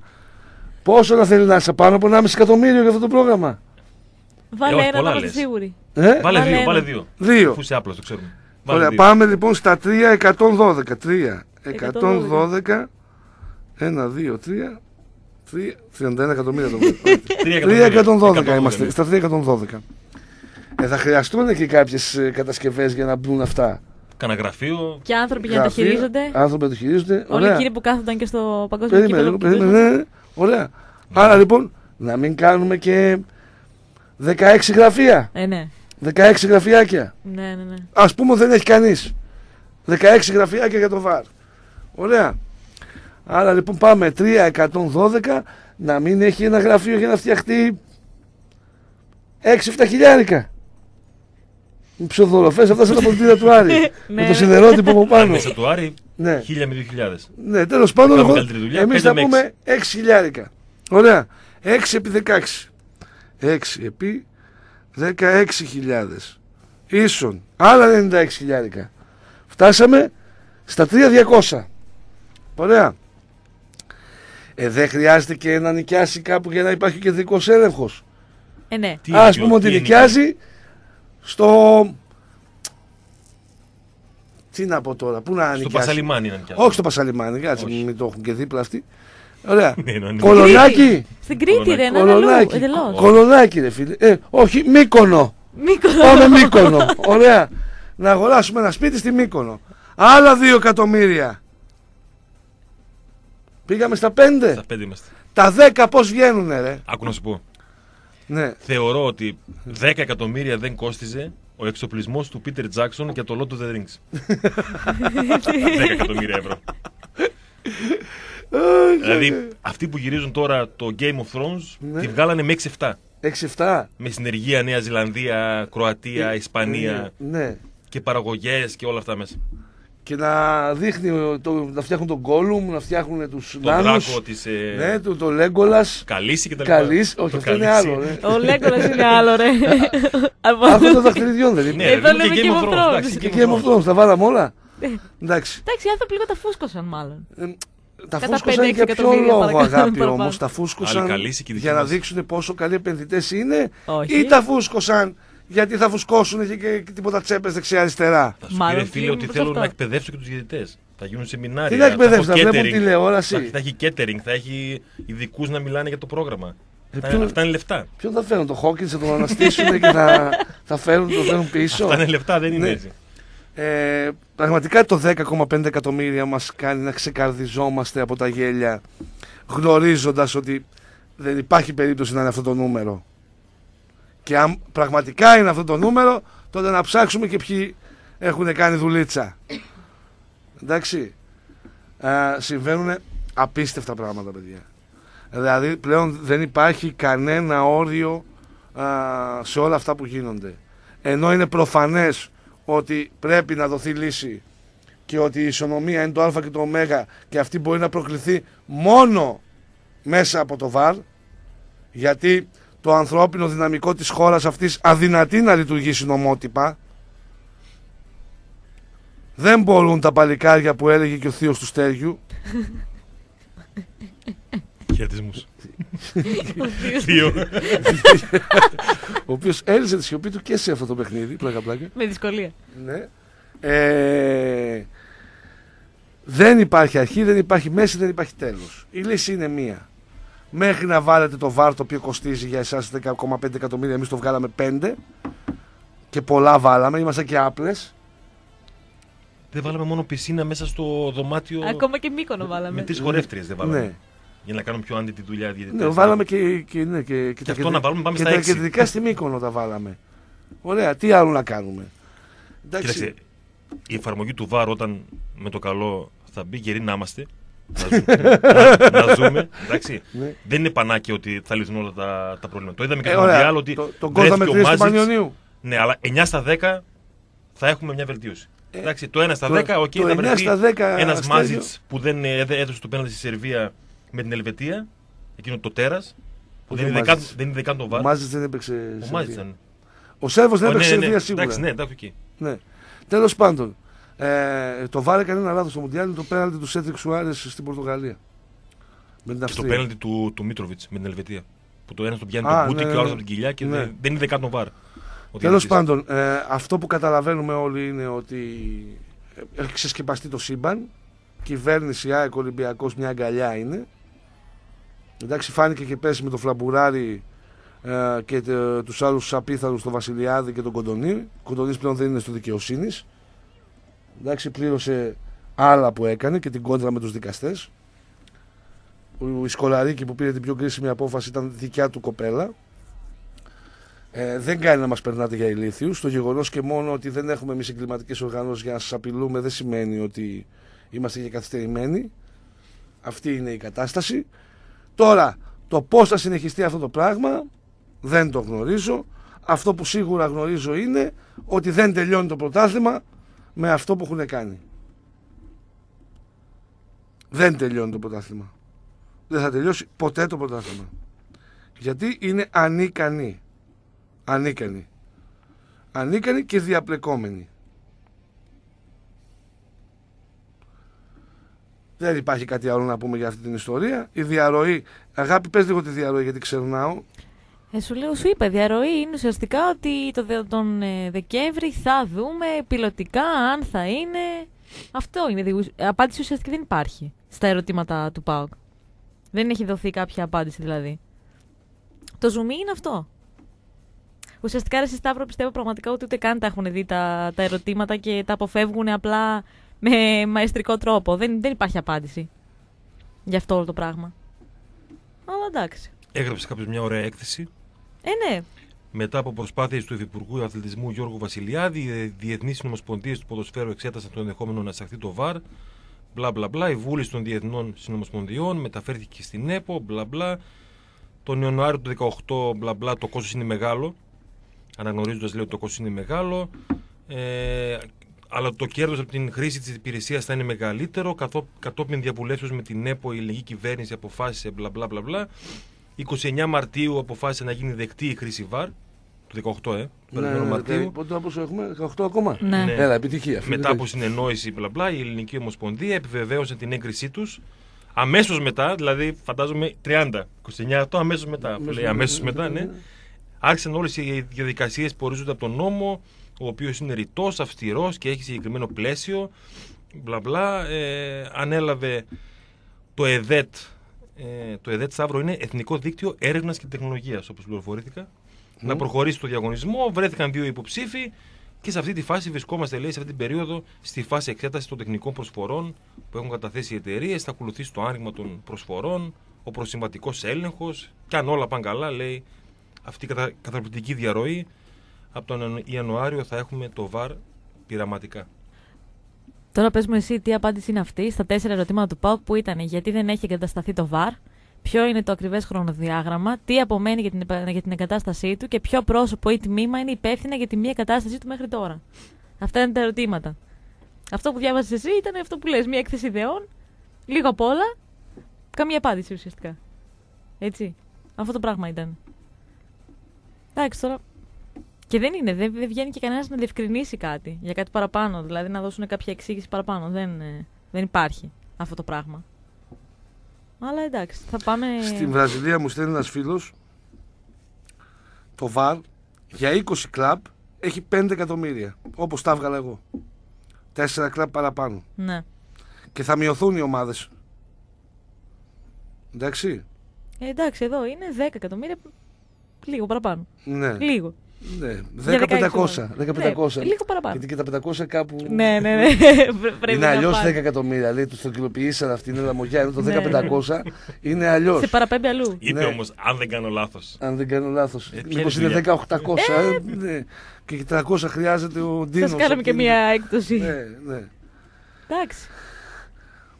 Πόσο να θέλει NASA, πάνω από 1,5 εκατομμύριο για αυτό το πρόγραμμα. Βάλε όχι, ένα πολλά να είμαστε λες. σίγουροι. Ε, Βάλε Βάλε δύο, ένα. βάλε δύο. δύο. Αφού είσαι άπλος, το ξέρουμε. Βάλε Ωραία, δύο. πάμε λοιπόν στα 3,112. 3, 112. 1, 2, 3. 31 εκατομμύρια το βρήκα. 3,112 είμαστε. Στα 3,112. Ε, θα χρειαστούν και κάποιες κατασκευές για να μπουν αυτά; Κάνα γραφείο. Και άνθρωποι για να τα Γραφεία, χειρίζονται. Άνθρωποι να το χειρίζονται. Όλοι Ωραία. εκείνοι που κάθονταν και στο παγκόσμιο Περίμενε, λίγο, κύπελο. περίμενε. ναι, Ωραία. Άρα λοιπόν, να μην κάνουμε και 16 γραφεία. Ε, ναι. 16 γραφιάκια. Ναι, ναι, ναι. Α πούμε δεν έχει κανείς. 16 γραφιάκια για το βαρ. Ωραία. Άρα λοιπόν πάμε 312 να μην έχει ένα γραφείο για να φτιαχτεί 6-7 χιλιάρικα. Ψευδοροφές αυτά σαν τα πολιτεία του Άρη. με Ναι. το σιδερότυπο από Αν πάνω. μέσα του Άρη, ναι. 1000 με 2000. ναι, τέλος πάντων Κάνουμε εγώ, καλύτερη δουλειά, εμείς πέντε θα με πούμε 6 χιλιάρικα. Ωραία. 6 επί 16. 6 επί 16 χιλιάδες. Ίσον. Άλλα 96 χιλιάρικα. Φτάσαμε στα 3200. Ωραία. Ε, δεν χρειάζεται και να νοικιάσει κάπου για να υπάρχει και δικός έλεγχος. Ε, ναι. Τι Ας είναι, πούμε ότι τι είναι. νοικιάζει στο... Τι να πω τώρα, πού να Στο νοικιάσει; Πασαλιμάνι να νοικιάσει. Όχι στο Πασαλιμάνι, κάτσε Όχι. μην το έχουν και δίπλα αυτοί. Ωραία. Ναι, ναι, ναι. Κολονάκι. Στην Κρήτη, ρε, να είναι αλλού. Κολονάκι. Εντελώ. Κολονάκι, ρε φίλε. Ε, όχι, Μύκονο. Μήκονο. Πάμε Μύκονο. Ωραία. Να αγοράσουμε ένα σπίτι στη Μύκονο. Άλλα δύο εκατομμύρια. Πήγαμε στα πέντε; Στα πέντε είμαστε. Τα δέκα πώς βγαίνουνε, ρε; Άκου να σου πω. Ναι. Θεωρώ ότι 10 εκατομμύρια δεν κόστιζε ο εξοπλισμός του Peter Jackson για το Lord of the Rings. 10 εκατομμύρια ευρώ. Δηλαδή, αυτοί που γυρίζουν τώρα το Game of Thrones Ναι. τη βγάλανε με 6-7. 6-7. Με συνεργεία Νέα Ζηλανδία, Κροατία, Ισπανία Ναι. και παραγωγές και όλα αυτά μέσα. και να δείχνει, το, να φτιάχνουν τον Gollum, να φτιάχνουν τους Τον νάνους. δράκο της. Ε... Ναι, το, το Λέγκολας. Καλύση και τα λοιπά. Καλής, όχι, Το αυτό είναι Καλύση. άλλο. Ναι. Ο Λέγκολας είναι άλλο, ρε. Από- Αυτό το δαχτυλιδιών δεν Ναι, είναι. Εδώ λέμε και λέμε Game of Game of Thrones. Thrones. εντάξει, Και Game of Game of Thrones, τα βάλαμε όλα. Ναι. Εντάξει. Εντάξει, οι άνθρωποι λίγο τα φούσκωσαν μάλλον. Ε, Τα Κατά φούσκωσαν 5-6 για ποιο εκατομμύρια, λόγο, παρακαλώ, αγάπη παραπάνω. όμως. Τα φούσκωσαν Άλλη καλή και δική για να μας. δείξουν πόσο καλοί επενδυτές είναι, Όχι. ή τα φούσκωσαν γιατί θα φουσκώσουν και, και, και τίποτα τσέπες δεξιά-αριστερά; Θα σου Μάλλον πει ρε φίλε κλείνουμε ότι προς θέλουν αυτό. να εκπαιδεύσουν και τους διαιτητές. Θα γίνουν σεμινάρια. Τι να εκπαιδεύσουν, θα να έχω βλέπουν catering, τηλεόραση. Θα, θα έχει catering, θα έχει ειδικούς να μιλάνε για το πρόγραμμα. Ε, Αυτά, ποιο- αυτά είναι λεφτά. Ποιον θα φέρουν, το Χόκκιν, θα τον αναστήσουν και θα, θα φέρουν, το φέρουν πίσω; Αυτά είναι λεφτά, δεν είναι Ναι. έτσι. Ε, πραγματικά το 10,5 εκατομμύρια μας κάνει να ξεκαρδιζόμαστε από τα γέλια γνωρίζοντας ότι δεν υπάρχει περίπτωση να είναι αυτό το νούμερο. Και αν πραγματικά είναι αυτό το νούμερο, τότε να ψάξουμε και ποιοι έχουν κάνει δουλίτσα. Εντάξει. Ε, συμβαίνουν απίστευτα πράγματα, παιδιά. Δηλαδή πλέον δεν υπάρχει κανένα όριο α, σε όλα αυτά που γίνονται. Ενώ είναι προφανές ότι πρέπει να δοθεί λύση και ότι η ισονομία είναι το α και το ω και αυτή μπορεί να προκληθεί μόνο μέσα από το ΒΑΡ γιατί το ανθρώπινο δυναμικό της χώρας αυτής αδυνατεί να λειτουργήσει νομότυπα δεν μπορούν τα παλικάρια που έλεγε και ο θείος του Στέργιου Χαιρετισμούς. Δύο. ο οποίος έλυσε τη σιωπή του και σε αυτό το παιχνίδι πλάκα πλάκα Με δυσκολία. Ναι. Ε, δεν υπάρχει αρχή, δεν υπάρχει μέση, δεν υπάρχει τέλος. Η λύση είναι μία. Μέχρι να βάλετε το βάρ το οποίο κοστίζει για εσάς 10,5 εκατομμύρια, εμείς το βγάλαμε 5 και πολλά βάλαμε, είμαστε και άπλες. Δεν βάλαμε μόνο πισίνα μέσα στο δωμάτιο. Ακόμα και μήκονο βάλαμε. Με τρει χορεύτριες δεν βάλαμε. Ναι, Για να κάνουμε πιο άντι τη δουλειά διαιτητές. ναι βάλαμε και, και, ναι, και, και, τα αυτό να βάλουμε, πάμε και στα τα έξι. κεντρικά στη Μύκονο τα βάλαμε. Ωραία, τι άλλο να κάνουμε; Εντάξει, Κοίταξε, η εφαρμογή του VAR όταν με το καλό θα μπει γεροί να είμαστε. να, ζούμε, να, να ζούμε. Εντάξει. ναι. Δεν είναι πανάκια ότι θα λυθούν όλα τα, τα προβλήματα. Το είδαμε και Ε, στο ωραία, Μοντιάλ ότι. το, τον κόσμο βρέθηκε ο μετρήσει του Μάζιτς. Πανιωνίου. Ναι, αλλά 9 στα 10 θα έχουμε μια βελτίωση. Εντάξει, το 1 στα Ε, το- 10, οκ, το θα 9 βρεθεί στα 10 ένας Αστέριο. Μάζιτς που δεν ε, έδε- έδωσε το πέναλτι στη Σερβία με την Ελβετία. Εκείνο το τέρας. Που Όχι δεν ο είναι, καν, Μάζιτς. δεν είναι καν το Ο VAR. Μάζιτς δεν έπαιξε. Ο Σερβία. Μάζιτς ήταν. Ο Σέρβος δεν Ω, έπαιξε ναι, ναι, Σερβία σίγουρα. Εντάξει, ναι, εντάξει, εκεί. Ναι. Τέλος πάντων, ε, το βάρε κανένα λάθος στο Μουντιάλ είναι το πέναλτι του Σέτρικ Σουάρες στην Πορτογαλία. Με την Και το Αυστρία. πέναλτι του, του Μίτροβιτς με την Ελβετία. Που το ένας τον πιάνει Α, τον μπούτι ναι, και ο άλλος ναι. από την κοιλιά και Ναι. δεν, δεν είδε καν τον βαρ. Ο Τέλος διαιτητής. πάντων, ε, αυτό που καταλαβαίνουμε όλοι είναι ότι ε, έχει ξεσκεπαστεί το σύμπαν. Κυβέρνηση ΑΕΚ Ολυμπιακός μια αγκαλιά είναι. Εντάξει, φάνηκε και πέρσι με το Φλαμπουράρι ε, και του τους άλλους απίθανους, τον Βασιλιάδη και τον Κοντονή. Ο Κοντονής πλέον δεν είναι στο δικαιοσύνης. Εντάξει, πλήρωσε άλλα που έκανε και την κόντρα με τους δικαστές. Ο η Σκολαρίκη που πήρε την πιο κρίσιμη απόφαση ήταν δικιά του κοπέλα. Ε, δεν κάνει να μας περνάτε για ηλίθιους. Το γεγονός και μόνο ότι δεν έχουμε εμείς εγκληματικές οργανώσεις για να σας απειλούμε δεν σημαίνει ότι είμαστε και καθυστερημένοι. Αυτή είναι η κατάσταση. Τώρα, το πώς θα συνεχιστεί αυτό το πράγμα δεν το γνωρίζω. Αυτό που σίγουρα γνωρίζω είναι ότι δεν τελειώνει το πρωτάθλημα με αυτό που έχουν κάνει. Δεν τελειώνει το πρωτάθλημα. Δεν θα τελειώσει ποτέ το πρωτάθλημα. Γιατί είναι ανίκανοι. Ανίκανοι. Ανίκανοι και διαπλεκόμενοι. Δεν υπάρχει κάτι άλλο να πούμε για αυτή την ιστορία. Η διαρροή. Αγάπη, πες λίγο τη διαρροή γιατί ξερνάω. Ε, σου λέω, σου είπα, διαρροή είναι ουσιαστικά ότι το, δε- τον ε, Δεκέμβρη θα δούμε πιλωτικά αν θα είναι. Αυτό είναι. δι- Απάντηση ουσιαστικά δεν υπάρχει στα ερωτήματα του ΠΑΟΚ. Δεν έχει δοθεί κάποια απάντηση δηλαδή. Το ζουμί είναι αυτό. Ουσιαστικά, ρε εσύ, Σταύρο, πιστεύω πραγματικά ότι ούτε καν τα έχουν δει τα, τα ερωτήματα και τα αποφεύγουν απλά με μαεστρικό τρόπο. Δεν, δεν υπάρχει απάντηση για αυτό όλο το πράγμα. Αλλά εντάξει. Έγραψε κάποιος μια ωραία έκθεση. Ε, ναι. Μετά από προσπάθειες του Υφυπουργού Αθλητισμού Γιώργου Βασιλιάδη, οι διεθνείς συνομοσπονδίες του ποδοσφαίρου εξέτασαν το ενδεχόμενο να εισαχθεί το ΒΑΡ. Μπλα μπλα μπλα. Η βούληση των διεθνών συνομοσπονδιών μεταφέρθηκε στην ΕΠΟ. Μπλα μπλα. Τον Ιανουάριο του 2018 μπλα μπλα το κόστος είναι μεγάλο. Αναγνωρίζοντας λέει ότι το κόστος είναι μεγάλο. Ε, αλλά το κέρδος από την χρήση της υπηρεσίας θα είναι μεγαλύτερο. Καθό, κατόπιν διαβουλεύσεως με την ΕΠΟ, η ελληνική κυβέρνηση αποφάσισε μπλα μπλα μπλα. μπλα. 29 Μαρτίου αποφάσισε να γίνει δεκτή η χρήση ΒΑΡ. Το 18, ε. Περασμένο Μαρτίου. Πότε πόσο έχουμε, 18 ακόμα. Ναι. Ναι. Έλα, επιτυχία. Μετά από συνεννόηση, μπλα μπλα, η Ελληνική Ομοσπονδία επιβεβαίωσε την έγκρισή τους. Αμέσως μετά, δηλαδή φαντάζομαι 30, 29 αυτό αμέσως μετά. που λέει αμέσως μετά, ναι. Άρχισαν όλες οι διαδικασίες που ορίζονται από τον νόμο, ο οποίος είναι ρητός, αυστηρός και έχει συγκεκριμένο πλαίσιο. Μπλα μπλα. Ε, ανέλαβε το ΕΔΕΤ. Ε, το ΕΔΕΤ Σταύρο είναι Εθνικό Δίκτυο Έρευνας και Τεχνολογίας, όπως πληροφορήθηκα. Να προχωρήσει το διαγωνισμό. Βρέθηκαν δύο υποψήφοι και σε αυτή τη φάση βρισκόμαστε, λέει, σε αυτή την περίοδο, στη φάση εξέτασης των τεχνικών προσφορών που έχουν καταθέσει οι εταιρείες. Θα ακολουθήσει το άνοιγμα των προσφορών, ο προσυμβατικός έλεγχος και αν όλα πάνε καλά, λέει, αυτή η κατα... καταπληκτική διαρροή. Από τον Ιανουάριο θα έχουμε το ΒΑΡ πειραματικά. Τώρα πες μου εσύ τι απάντηση είναι αυτή στα τέσσερα ερωτήματα του ΠΑΟΚ που ήταν γιατί δεν έχει εγκατασταθεί το ΒΑΡ, ποιο είναι το ακριβές χρονοδιάγραμμα, τι απομένει για την, επα- για την εγκατάστασή του και ποιο πρόσωπο ή τμήμα είναι υπεύθυνα για τη μη εγκατάστασή του μέχρι τώρα. Αυτά είναι τα ερωτήματα. Αυτό που διάβασες εσύ ήταν αυτό που λες, μια έκθεση ιδεών, λίγο απ' όλα, καμία απάντηση ουσιαστικά. Έτσι. Αυτό το πράγμα ήταν. Εντάξει τώρα. Και δεν είναι, δεν, δεν βγαίνει και κανένας να διευκρινίσει κάτι για κάτι παραπάνω. Δηλαδή να δώσουν κάποια εξήγηση παραπάνω. Δεν, ε, δεν υπάρχει αυτό το πράγμα. Αλλά εντάξει, θα πάμε. Στην Βραζιλία μου στέλνει ένας φίλος το ΒΑΡ για 20 κλαμπ έχει 5 εκατομμύρια. Όπως τα έβγαλα εγώ. 4 κλαμπ παραπάνω. Ναι. Και θα μειωθούν οι ομάδες. Εντάξει. Ε, εντάξει, εδώ είναι 10 εκατομμύρια. Λίγο παραπάνω. Ναι. Λίγο. Ναι. Για 10-500. 16 10-500. Ναι, λίγο παραπάνω. Γιατί και τα 500 κάπου. Ναι, ναι, ναι. Πρέπει Είναι να αλλιώς 10 πάρει. εκατομμύρια. Λέει, τους το κυλοποιήσαν αυτή είναι λαμογιά. Ενώ το Ναι. 10-500 είναι αλλιώς. Σε παραπέμπει αλλού. Είπε Ναι. όμως, αν δεν κάνω λάθος. Αν δεν κάνω λάθος. Ε, ποια Μήπως είναι η είναι δουλειά; 10-800. ε, ναι. Και 400 χρειάζεται ο Ντίνος. Σας κάναμε και μία έκπτωση. Ναι, ναι. Εντάξει.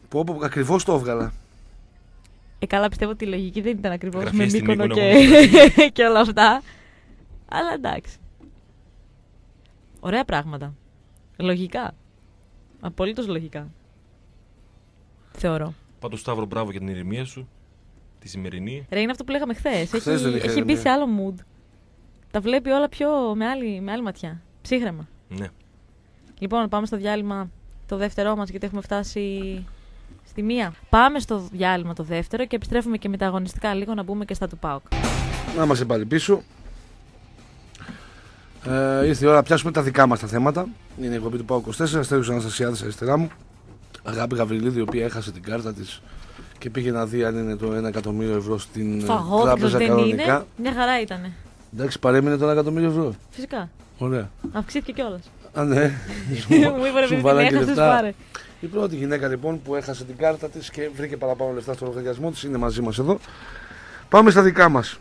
Πω, πω, ακριβώς το έβγαλα. Ε, καλά, πιστεύω ότι η λογική δεν ήταν ακριβώς Γραφεία με στην Μύκονο Μύκονο και... και όλα αυτά. Αλλά εντάξει. Ωραία πράγματα. Λογικά. Απολύτως λογικά. Θεωρώ. Πάντω, Σταύρο, μπράβο για την ηρεμία σου. Τη σημερινή. Ρε, είναι αυτό που λέγαμε χθες. Χθες Έχει, δεν είχα έχει μπει ηρεμία. σε άλλο mood. Τα βλέπει όλα πιο με άλλη, με άλλη ματιά. Ψύχρεμα. Ναι. Λοιπόν, πάμε στο διάλειμμα το δεύτερό μας, γιατί έχουμε φτάσει στη μία. Πάμε στο διάλειμμα το δεύτερο και επιστρέφουμε και με τα αγωνιστικά λίγο να μπούμε και στα του ΠΑΟΚ. Να είμαστε πάλι πίσω. Ε, ήρθε η ώρα να πιάσουμε τα δικά μας τα θέματα. Είναι η εκπομπή του Πάου 24. Αστέριος Αναστασιάδης αριστερά μου. Αγάπη Γαβριλίδη, η οποία έχασε την κάρτα της και πήγε να δει αν είναι το 1 εκατομμύριο ευρώ στην ε, Φαγό, τράπεζα δεν κανονικά. είναι. Μια χαρά ήταν. Εντάξει, παρέμεινε το 1 εκατομμύριο ευρώ. Φυσικά. Ωραία. Αυξήθηκε κιόλας. Α, ναι. Μου είπανε Σου επειδή την βάλανε και έχασες λεφτά. πάρε. Η πρώτη γυναίκα λοιπόν που έχασε την κάρτα της και βρήκε παραπάνω λεφτά στο λογαριασμό της είναι μαζί μας εδώ. Πάμε στα δικά μας.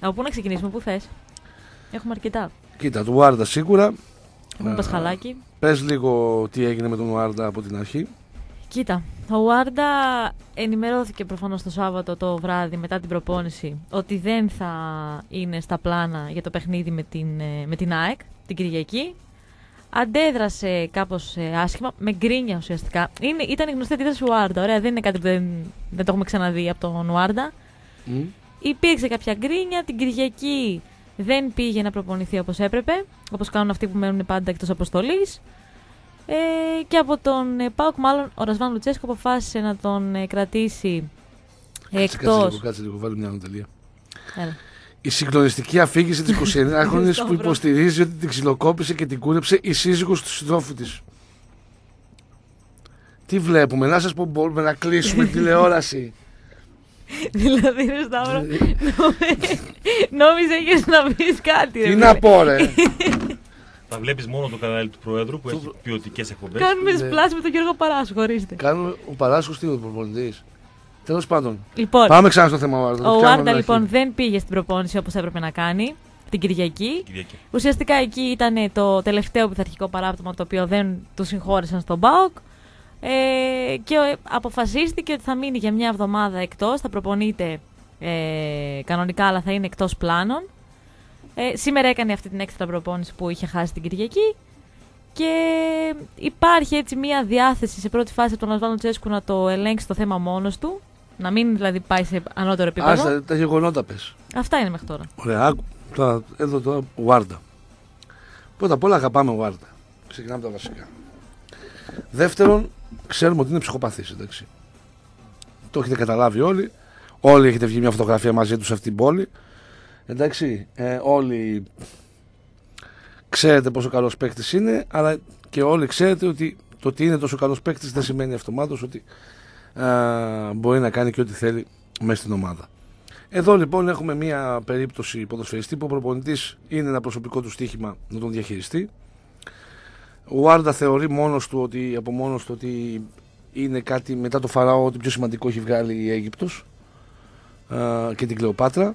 Από πού να ξεκινήσουμε, πού θες; Έχουμε αρκετά. Κοίτα, του Άρντα σίγουρα. Έχουμε Α. Πασχαλάκι. Πες λίγο τι έγινε με τον Άρντα από την αρχή. Κοίτα, ο Βάρντα ενημερώθηκε προφανώς το Σάββατο το βράδυ μετά την προπόνηση ότι δεν θα είναι στα πλάνα για το παιχνίδι με την, ε, με την ΑΕΚ την Κυριακή. Αντέδρασε κάπως ε, άσχημα, με γκρίνια ουσιαστικά. Είναι, ήταν η γνωστή αντίδραση του Βάρντα, ωραία, δεν είναι κάτι που δεν, δεν το έχουμε ξαναδεί από τον Βάρντα. Μμ. Υπήρξε κάποια γκρίνια, την Κυριακή δεν πήγε να προπονηθεί όπως έπρεπε, όπως κάνουν αυτοί που μένουν πάντα εκτός αποστολής. Ε, και από τον ε, ΠΑΟΚ μάλλον ο Ρασβάν Λουτσέσκο αποφάσισε να τον ε, κρατήσει Κάτσε, κάτσε εκτός. λίγο, κάτσε λίγο, βάλει μια ανατελεία. Έλα. Η συγκλονιστική αφήγηση της 29χρονης που Σταύρο. υποστηρίζει ότι την ξυλοκόπησε και την κούρεψε η σύζυγος του συντρόφου της. Τι βλέπουμε, να σας πω μπορούμε να κλείσουμε την τηλεόραση. δηλαδή, ρε Σταύρο, νόμι- νόμιζε είχες να πεις κάτι. ρε Τι φίλε. να πω ρε. Θα βλέπεις μόνο το κανάλι του Προέδρου που έχει ποιοτικές εκπομπές. Κάνουμε Ναι. σπλάση με τον Γιώργο Παράσου, χωρίστε. Κάνουμε ο Παράσχος τι είναι ο προπονητής; Τέλος πάντων. Λοιπόν, Πάμε ξανά στο θέμα Άρντα. το ο πιάνουμε Άρντα από την λοιπόν αρχή. δεν πήγε στην προπόνηση όπως έπρεπε να κάνει την Κυριακή. Κυριακή. Ουσιαστικά εκεί ήταν το τελευταίο πειθαρχικό παράπτωμα το οποίο δεν του συγχώρεσαν στον ΠΑΟΚ. Ε, και ε, αποφασίστηκε ότι θα μείνει για μια εβδομάδα εκτός, θα προπονείται ε, κανονικά αλλά θα είναι εκτός πλάνων. Ε, σήμερα έκανε αυτή την έξτρα προπόνηση που είχε χάσει την Κυριακή και υπάρχει έτσι μια διάθεση σε πρώτη φάση από τον Ασβάλλον Τσέσκου να το ελέγξει το θέμα μόνος του. Να μην δηλαδή πάει σε ανώτερο επίπεδο. Άστα, τα γεγονότα πες. Αυτά είναι μέχρι τώρα. Ωραία, άκου. Τώρα, εδώ τώρα, Βάρντα. Πρώτα απ' όλα αγαπάμε Βάρντα. Ξεκινάμε από τα βασικά. Δεύτερον, ξέρουμε ότι είναι ψυχοπαθής, εντάξει. Το έχετε καταλάβει όλοι. Όλοι έχετε βγει μια φωτογραφία μαζί τους σε αυτή την πόλη. Εντάξει, ε, όλοι ξέρετε πόσο καλός παίκτης είναι, αλλά και όλοι ξέρετε ότι το ότι είναι τόσο καλός παίκτης δεν σημαίνει αυτομάτως ότι α, μπορεί να κάνει και ό,τι θέλει μέσα στην ομάδα. Εδώ λοιπόν έχουμε μια περίπτωση ποδοσφαιριστή που ο προπονητής είναι ένα προσωπικό του στοίχημα να τον διαχειριστεί. Ο Άρντα θεωρεί μόνος του ότι, από μόνος του ότι είναι κάτι μετά το Φαράω ότι πιο σημαντικό έχει βγάλει η Αίγυπτος α, και την Κλεοπάτρα.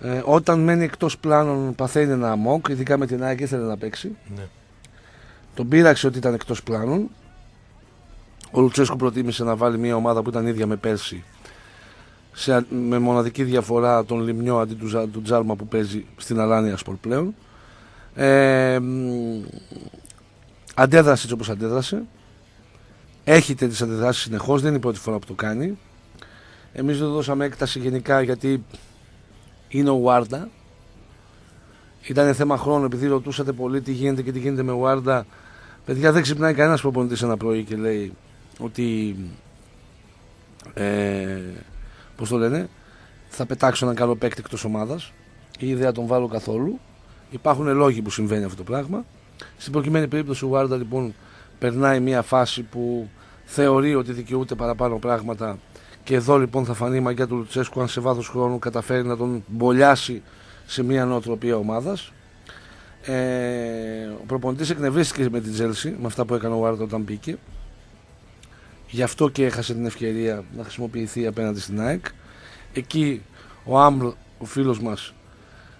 Ε, όταν μένει εκτός πλάνων παθαίνει ένα αμόκ, ειδικά με την ΑΕΚ ήθελε να παίξει. Ναι. Τον πείραξε ότι ήταν εκτός πλάνων. Ο Λουτσέσκου προτίμησε να βάλει μια ομάδα που ήταν ίδια με πέρσι σε, με μοναδική διαφορά τον Λιμνιό αντί του, Ζα- του Τζάρμα που παίζει στην Αλάνια Σπορ πλέον. Ε, μ, αντέδρασε έτσι όπως αντέδρασε. Έχει τέτοιες αντιδράσεις συνεχώς, δεν είναι η πρώτη φορά που το κάνει. Εμείς δεν δώσαμε έκταση γενικά γιατί είναι ο Βάρντα. Ήταν θέμα χρόνου επειδή ρωτούσατε πολύ τι γίνεται και τι γίνεται με Βάρντα. Παιδιά δεν ξυπνάει κανένας προπονητής ένα πρωί και λέει ότι ε, πώς το λένε, θα πετάξω έναν καλό παίκτη εκτός ομάδας ή δεν θα τον βάλω καθόλου. Υπάρχουν λόγοι που συμβαίνει αυτό το πράγμα. Στην προκειμένη περίπτωση ο Βάρντα λοιπόν περνάει μια φάση που θεωρεί ότι δικαιούται παραπάνω πράγματα και εδώ λοιπόν θα φανεί η μαγιά του Λουτσέσκου αν σε βάθος χρόνου καταφέρει να τον μπολιάσει σε μια νοοτροπία ομάδας. Ε, ο προπονητής εκνευρίστηκε με την Τζέλση με αυτά που έκανε ο Βάρντα όταν μπήκε. Γι' αυτό και έχασε την ευκαιρία να χρησιμοποιηθεί απέναντι στην ΑΕΚ. Εκεί ο Άμπλ, ο φίλος μας,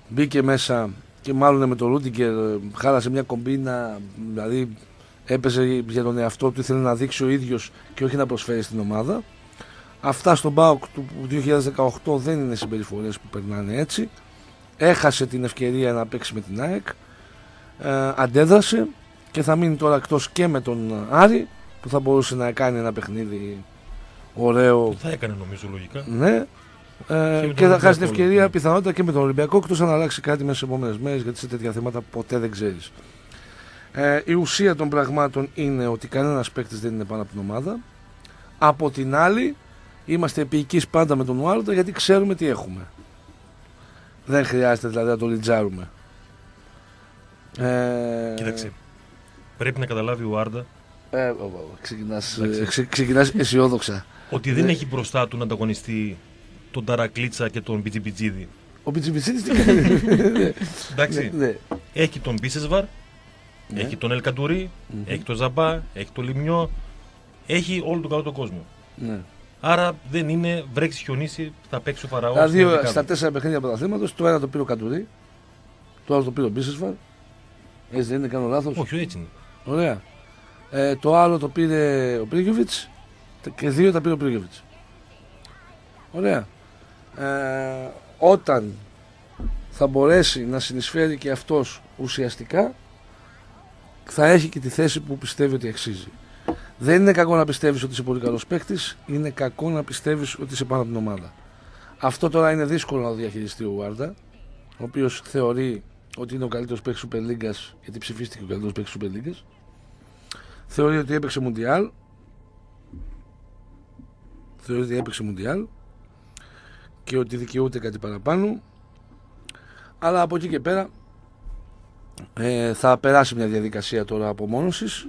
μπήκε μέσα και μάλλον με τον Ρούντιγκερ ε, χάλασε μια κομπίνα, δηλαδή έπαιζε για τον εαυτό του, ήθελε να δείξει ο ίδιος και όχι να προσφέρει στην ομάδα. Αυτά στον ΠΑΟΚ του 2018 δεν είναι συμπεριφορές που περνάνε έτσι. Έχασε την ευκαιρία να παίξει με την ΑΕΚ, ε, αντέδρασε και θα μείνει τώρα εκτός και με τον Άρη που θα μπορούσε να κάνει ένα παιχνίδι ωραίο Θα έκανε νομίζω λογικά. ναι. Ε, Και με και τον θα χάσει την Ολυμπιακό, ευκαιρία λοιπόν. πιθανότητα και με τον Ολυμπιακό εκτός αν αλλάξει κάτι μέσα στις επόμενες μέρες γιατί σε τέτοια θέματα ποτέ δεν ξέρεις. Ε, η ουσία των πραγμάτων είναι ότι κανένας παίκτης δεν είναι πάνω από την ομάδα. Από την άλλη, είμαστε επίοικοι πάντα με τον Ουάρντα γιατί ξέρουμε τι έχουμε. Δεν χρειάζεται δηλαδή να το λιτζάρουμε. Ε, Κοίταξε. Πρέπει να καταλάβει ο Άρντα Ε, ο, ο, ξεκινάς, Εντάξει. ε, ξε- ξεκινάς αισιόδοξα. ότι δεν Ναι. έχει μπροστά του να ανταγωνιστεί τον Ταρακλίτσα και τον Πιτζιπιτζίδη. Ο Πιτσιπιτσίτης τι κάνει; Εντάξει. ναι, ναι. Έχει τον Μπίσεσβαρ, Ναι. έχει τον Ελκαντουρί, Μμμ. έχει τον Ζαμπά, έχει τον Λιμνιό. Έχει όλο τον καλό τον κόσμο. ναι. Άρα δεν είναι βρέξει χιονίσει, θα παίξει ο Φαραώς. Τα στην δύο, ενδεκάδα. στα τέσσερα παιχνίδια πρωταθλήματο, το ένα το πήρε ο Καντουρί, το άλλο το πήρε ο Μπίσεσβαρ. Έτσι δεν είναι, κάνω λάθος; Όχι, έτσι είναι. Ωραία. Ε, το άλλο το πήρε ο Πρίγκοβιτ και δύο τα πήρε ο Πρίγκοβιτ. Ωραία. Ε, όταν θα μπορέσει να συνεισφέρει και αυτός ουσιαστικά θα έχει και τη θέση που πιστεύει ότι αξίζει. Δεν είναι κακό να πιστεύεις ότι είσαι πολύ καλός παίκτης, είναι κακό να πιστεύεις ότι είσαι πάνω από την ομάδα. Αυτό τώρα είναι δύσκολο να το διαχειριστεί ο Βάρντα, ο οποίος θεωρεί ότι είναι ο καλύτερος παίκτης Super League, γιατί ψηφίστηκε ο καλύτερος παίκτης Super League. Θεωρεί ότι έπαιξε Μουντιάλ. Θεωρεί ότι έπαιξε Μουντιάλ και ότι δικαιούται κάτι παραπάνω. Αλλά από εκεί και πέρα ε, θα περάσει μια διαδικασία τώρα απομόνωσης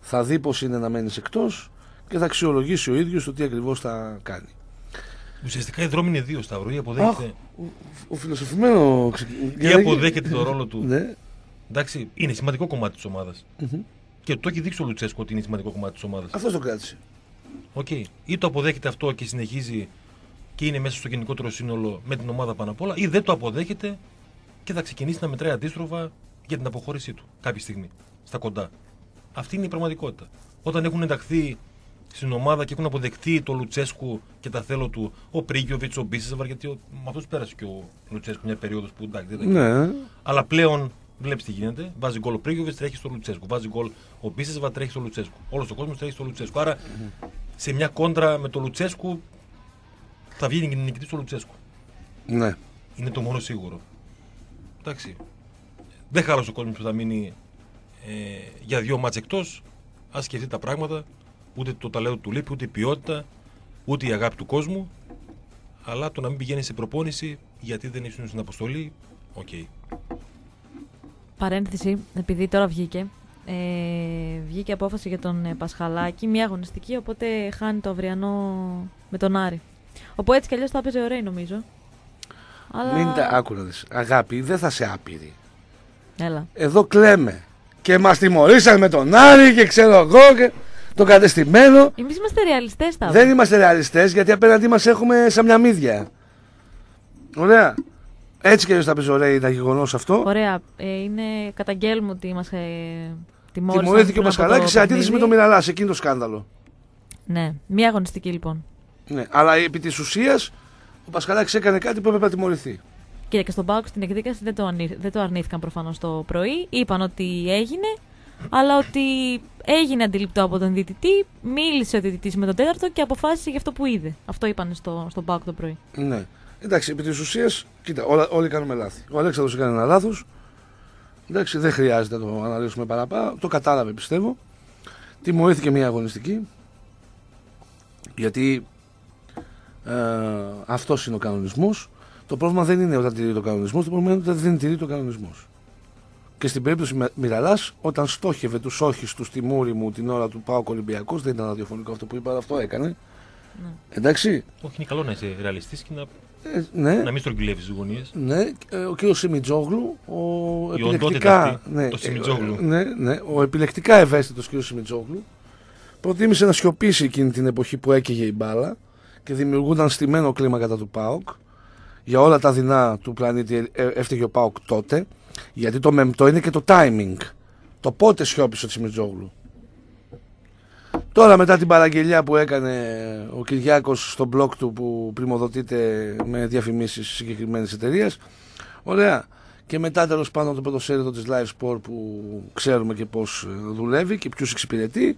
θα δει πως είναι να μένεις εκτός και θα αξιολογήσει ο ίδιος το τι ακριβώς θα κάνει. Ουσιαστικά οι δρόμοι είναι δύο, Σταύρο. Ή αποδέχεται, Ο, ο φιλοσοφημένο ή αποδέχεται το ρόλο του. Ναι. Εντάξει, είναι σημαντικό κομμάτι της ομάδας. Μμμ. Και το έχει δείξει ο Λουτσέσκο ότι είναι σημαντικό κομμάτι της ομάδας. Αυτός το κράτησε. Οκ. Ή το αποδέχεται αυτό και συνεχίζει και είναι μέσα στο γενικότερο σύνολο με την ομάδα πάνω απ' όλα, ή δεν το αποδέχεται και θα ξεκινήσει να μετράει αντίστροφα για την αποχώρησή του κάποια στιγμή. Στα κοντά. Αυτή είναι η πραγματικότητα. Όταν έχουν ενταχθεί στην ομάδα και έχουν αποδεχτεί το Λουτσέσκου και τα θέλω του, ο Πρίγκιοβιτ, ο Μπίσεσβαρ, γιατί ο- με αυτούς πέρασε και ο Λουτσέσκου μια περίοδος που εντάξει δεν ήταν. Ναι. Αλλά πλέον Βλέπεις τι γίνεται. Βάζει γκολ ο Πρίγιοβιτς, τρέχει στο Λουτσέσκου. Βάζει γκολ ο Μπίσεσβα, τρέχει στο Λουτσέσκου. Όλος ο κόσμος τρέχει στο Λουτσέσκου. Άρα σε μια κόντρα με το Λουτσέσκου θα βγει νικητής στο Λουτσέσκου. Ναι. Είναι το μόνο σίγουρο. Εντάξει. Δεν χάλασε ο κόσμος που θα μείνει ε, για δύο ματς εκτός. Ας σκεφτεί τα πράγματα. Ούτε το ταλέντο του λείπει, ούτε η ποιότητα, ούτε η αγάπη του κόσμου. Αλλά το να μην πηγαίνει σε προπόνηση γιατί δεν ήσουν στην αποστολή, οκ. Παρένθεση, επειδή τώρα βγήκε. Ε, βγήκε απόφαση για τον ε, Πασχαλάκη, μια αγωνιστική, οπότε χάνει το αυριανό με τον Άρη. Όπου έτσι κι αλλιώς θα έπαιζε ωραία, νομίζω. Αλλά... Μην τα άκουρα δεις. Αγάπη, δεν θα σε άπειρη. Έλα. Εδώ κλαίμε. Και μας τιμωρήσαν με τον Άρη και ξέρω εγώ και το κατεστημένο. Εμείς είμαστε ρεαλιστές, τα Δεν είμαστε ρεαλιστές γιατί απέναντί μας έχουμε σαν μια μύδια. Ωραία. Έτσι και αλλιώς θα πεις ωραία ήταν γεγονός αυτό. Ωραία. Ε, είναι καταγγέλουμε ότι μας ε, τιμώρησαν. Τιμωρήθηκε ο πριν από το Πασχαλάκης σε αντίθεση με παιχνίδι. τον Μυραλάς, σε εκείνο το σκάνδαλο. Ναι, μια αγωνιστική λοιπόν. Ναι. Αλλά επί της ουσίας ο Πασχαλάκης έκανε κάτι που έπρεπε να τιμωρηθεί. Κοίτα, και στον Πάοκ στην εκδίκαση δεν το, αρνη- δεν το αρνήθηκαν προφανώς το πρωί. Είπαν ότι έγινε, αλλά ότι έγινε αντιληπτό από τον διαιτητή. Μίλησε ο διαιτητής με τον τέταρτο και αποφάσισε για αυτό που είδε. Αυτό είπαν στο, στον Πάοκ το πρωί. Ναι. Εντάξει, επί της ουσίας, κοίτα, όλα, όλοι κάνουμε λάθη. Ο Αλέξανδρος έκανε ένα λάθος. Εντάξει, δεν χρειάζεται να το αναλύσουμε παραπάνω. Το κατάλαβε πιστεύω. Τιμωρήθηκε μια αγωνιστική. Γιατί ε, αυτός είναι ο κανονισμός. Το πρόβλημα δεν είναι όταν τηρεί το κανονισμό, το πρόβλημα είναι όταν δεν τηρεί το κανονισμό. Και στην περίπτωση Μυραλάς, όταν στόχευε τους όχης του στη μούρη μου την ώρα του Πάου Ολυμπιακός, δεν ήταν ραδιοφωνικό αυτό που είπα, αλλά αυτό έκανε. Ναι. Εντάξει. Όχι, είναι καλό να είσαι ρεαλιστής και να, Ε, ναι. να μην στρογγυλεύεις τι γωνίε. Ναι, ε, ο κύριος Σιμιτζόγλου, ο Η επιλεκτικά, οντότητα αυτή, ναι, το Σιμιτζόγλου. ε, ναι, ναι, ο επιλεκτικά ευαίσθητος κύριος Σιμιτζόγλου προτίμησε να σιωπήσει εκείνη την εποχή που έκαιγε η μπάλα και δημιουργούνταν στημένο κλίμα κατά του ΠΑΟΚ. Για όλα τα δεινά του πλανήτη ε, έφταιγε ο ΠΑΟΚ τότε, γιατί το μεμπτό είναι και το timing. Το πότε σιώπησε ο Σιμιτζόγλου. Τώρα μετά την παραγγελιά που έκανε ο Κυριάκος στο blog του που πρημοδοτείται με διαφημίσεις συγκεκριμένης εταιρείας. Ωραία. Και μετά τέλος πάντων το πρωτοσέλιδο της Live Sport που ξέρουμε και πώς ε, δουλεύει και ποιους εξυπηρετεί.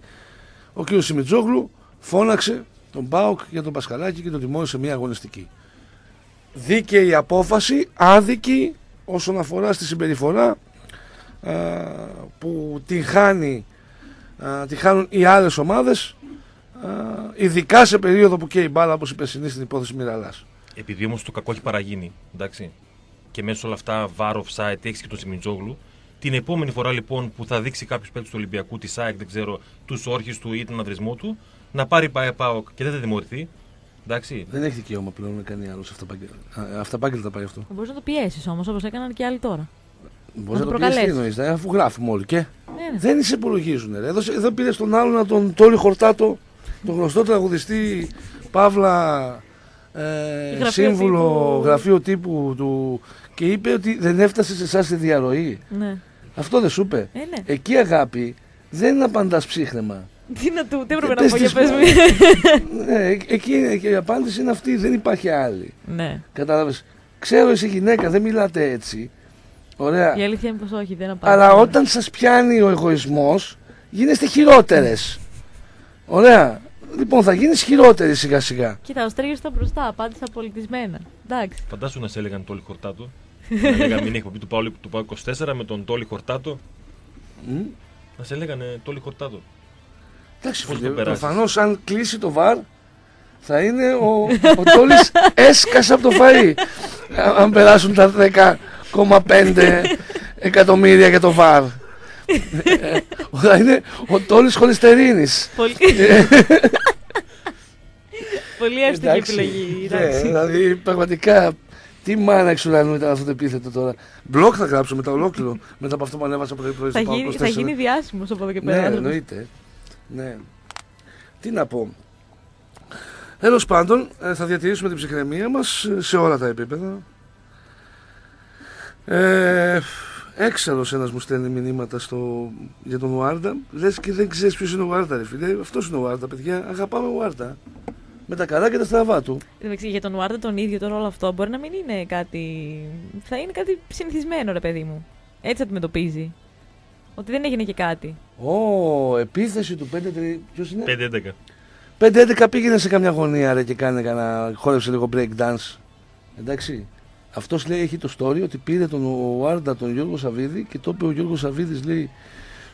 Ο κ. Σιμιτζόγλου φώναξε τον Πάοκ για τον Πασχαλάκη και τον τιμώρησε μια αγωνιστική. Δίκαιη απόφαση, άδικη όσον αφορά στη συμπεριφορά α, που την χάνει α, τη χάνουν οι άλλες ομάδες α, ειδικά σε περίοδο που καίει η μπάλα όπως η περσινή στην υπόθεση Μυραλάς. Επειδή όμως το κακό έχει παραγίνει, εντάξει. Και μέσα σε όλα αυτά, βάρο, offside, έχεις και τον Σιμιτζόγλου. Την επόμενη φορά λοιπόν που θα δείξει κάποιος παίκτης του Ολυμπιακού, τη ΣΑΕΚ, δεν ξέρω, τους όρχες του ή τον αδρισμό του, να πάρει ΠΑΕ-ΠΑΟΚ και δεν θα τιμωρηθεί. Εντάξει. Δεν έχει δικαίωμα πλέον με κανεί άλλο αυταπάγγελτα. Αυταπάγγελτα πάει αυτό. Μπορείς να το πιέσεις όμως, όπως έκαναν και άλλοι τώρα. Μπορείς Να να το το πιέσεις τι προκαλέσεις. εννοείς, ε, αφού γράφουμε όλοι και. Ναι, ναι. Δεν σε υπολογίζουν. Ρε. Εδώ, εδώ πήρε τον άλλον να τον Τόλι Χορτάτο, τον γνωστό τραγουδιστή Παύλα ε, Γραφείο σύμβουλο τύπου. γραφείο τύπου του και είπε ότι δεν έφτασε σε εσάς τη διαρροή. ναι. Αυτό δεν σου είπε. Ε, ναι. Εκεί αγάπη δεν είναι απαντάς ψύχνεμα. Τι να του, τι έπρεπε πες να πω για της- πες μου. ναι, ε- εκεί είναι και η απάντηση είναι αυτή, δεν υπάρχει άλλη. ναι. Κατάλαβες. Ξέρω εσύ γυναίκα, δεν μιλάτε έτσι. Ωραία. Η αλήθεια είναι πως όχι, δεν απαντώ. Αλλά όταν σας πιάνει ο εγωισμός, γίνεστε χειρότερες. Ωραία. Λοιπόν, θα γίνεις χειρότερη σιγά σιγά. Κοίτα, ο Στρίγιος ήταν μπροστά, απάντησα πολιτισμένα. Εντάξει. Φαντάσου να σε έλεγαν Τόλι Χορτάτο. να λέγανε μην εκπομπή του Πάου του Πάου 24 με τον Τόλι Χορτάτο. Μμ. Να σε λέγανε Τόλι Χορτάτο. Εντάξει, Πώς φίλε, το περάσεις. προφανώς αν κλείσει το βαρ θα είναι ο, ο Τόλης έσκασε από το φαΐ. Α- αν περάσουν τα 10,5 εκατομμύρια για το βαρ. Ε, θα είναι ο Τόλης χολυστερίνης. Πολύ, Πολύ εύστοχη Εντάξει. επιλογή. Ναι, εντάξει. δηλαδή πραγματικά τι μάνα εξ ουρανού ήταν αυτό το επίθετο τώρα. Μπλοκ θα γράψω μετά ολόκληρο μετά από αυτό που ανέβασα πρωί πρωί θα, στο γίνει, Πάο θα 24. γίνει διάσημος από εδώ και Ναι, πέρα. άνθρωπος. εννοείται. Ναι. Τι να πω. Τέλος πάντων, ε, θα διατηρήσουμε την ψυχραιμία μας σε όλα τα επίπεδα. Ε, έξαλλος ένας μου στέλνει μηνύματα στο, για τον Ουάρντα. Λες και δεν ξέρεις ποιος είναι ο Ουάρντα, ρε φίλε. Αυτός είναι ο Ουάρντα, παιδιά. Αγαπάμε Ουάρντα. Με τα καλά και τα στραβά του. Εντάξει, για τον Ουάρντα τον ίδιο τώρα όλο αυτό μπορεί να μην είναι κάτι. Θα είναι κάτι συνηθισμένο, ρε παιδί μου. Έτσι αντιμετωπίζει. Ότι δεν έγινε και κάτι. Ω, επίθεση του 5. Ποιος είναι; 5-11. 5-11 πήγαινε σε καμιά γωνία ρε, και κάνε κανένα, χόρεψε λίγο break dance. Εντάξει. Αυτός λέει έχει το story ότι πήρε τον Ουάρντα τον Γιώργο Σαββίδη και το είπε ο Γιώργος Σαββίδης λέει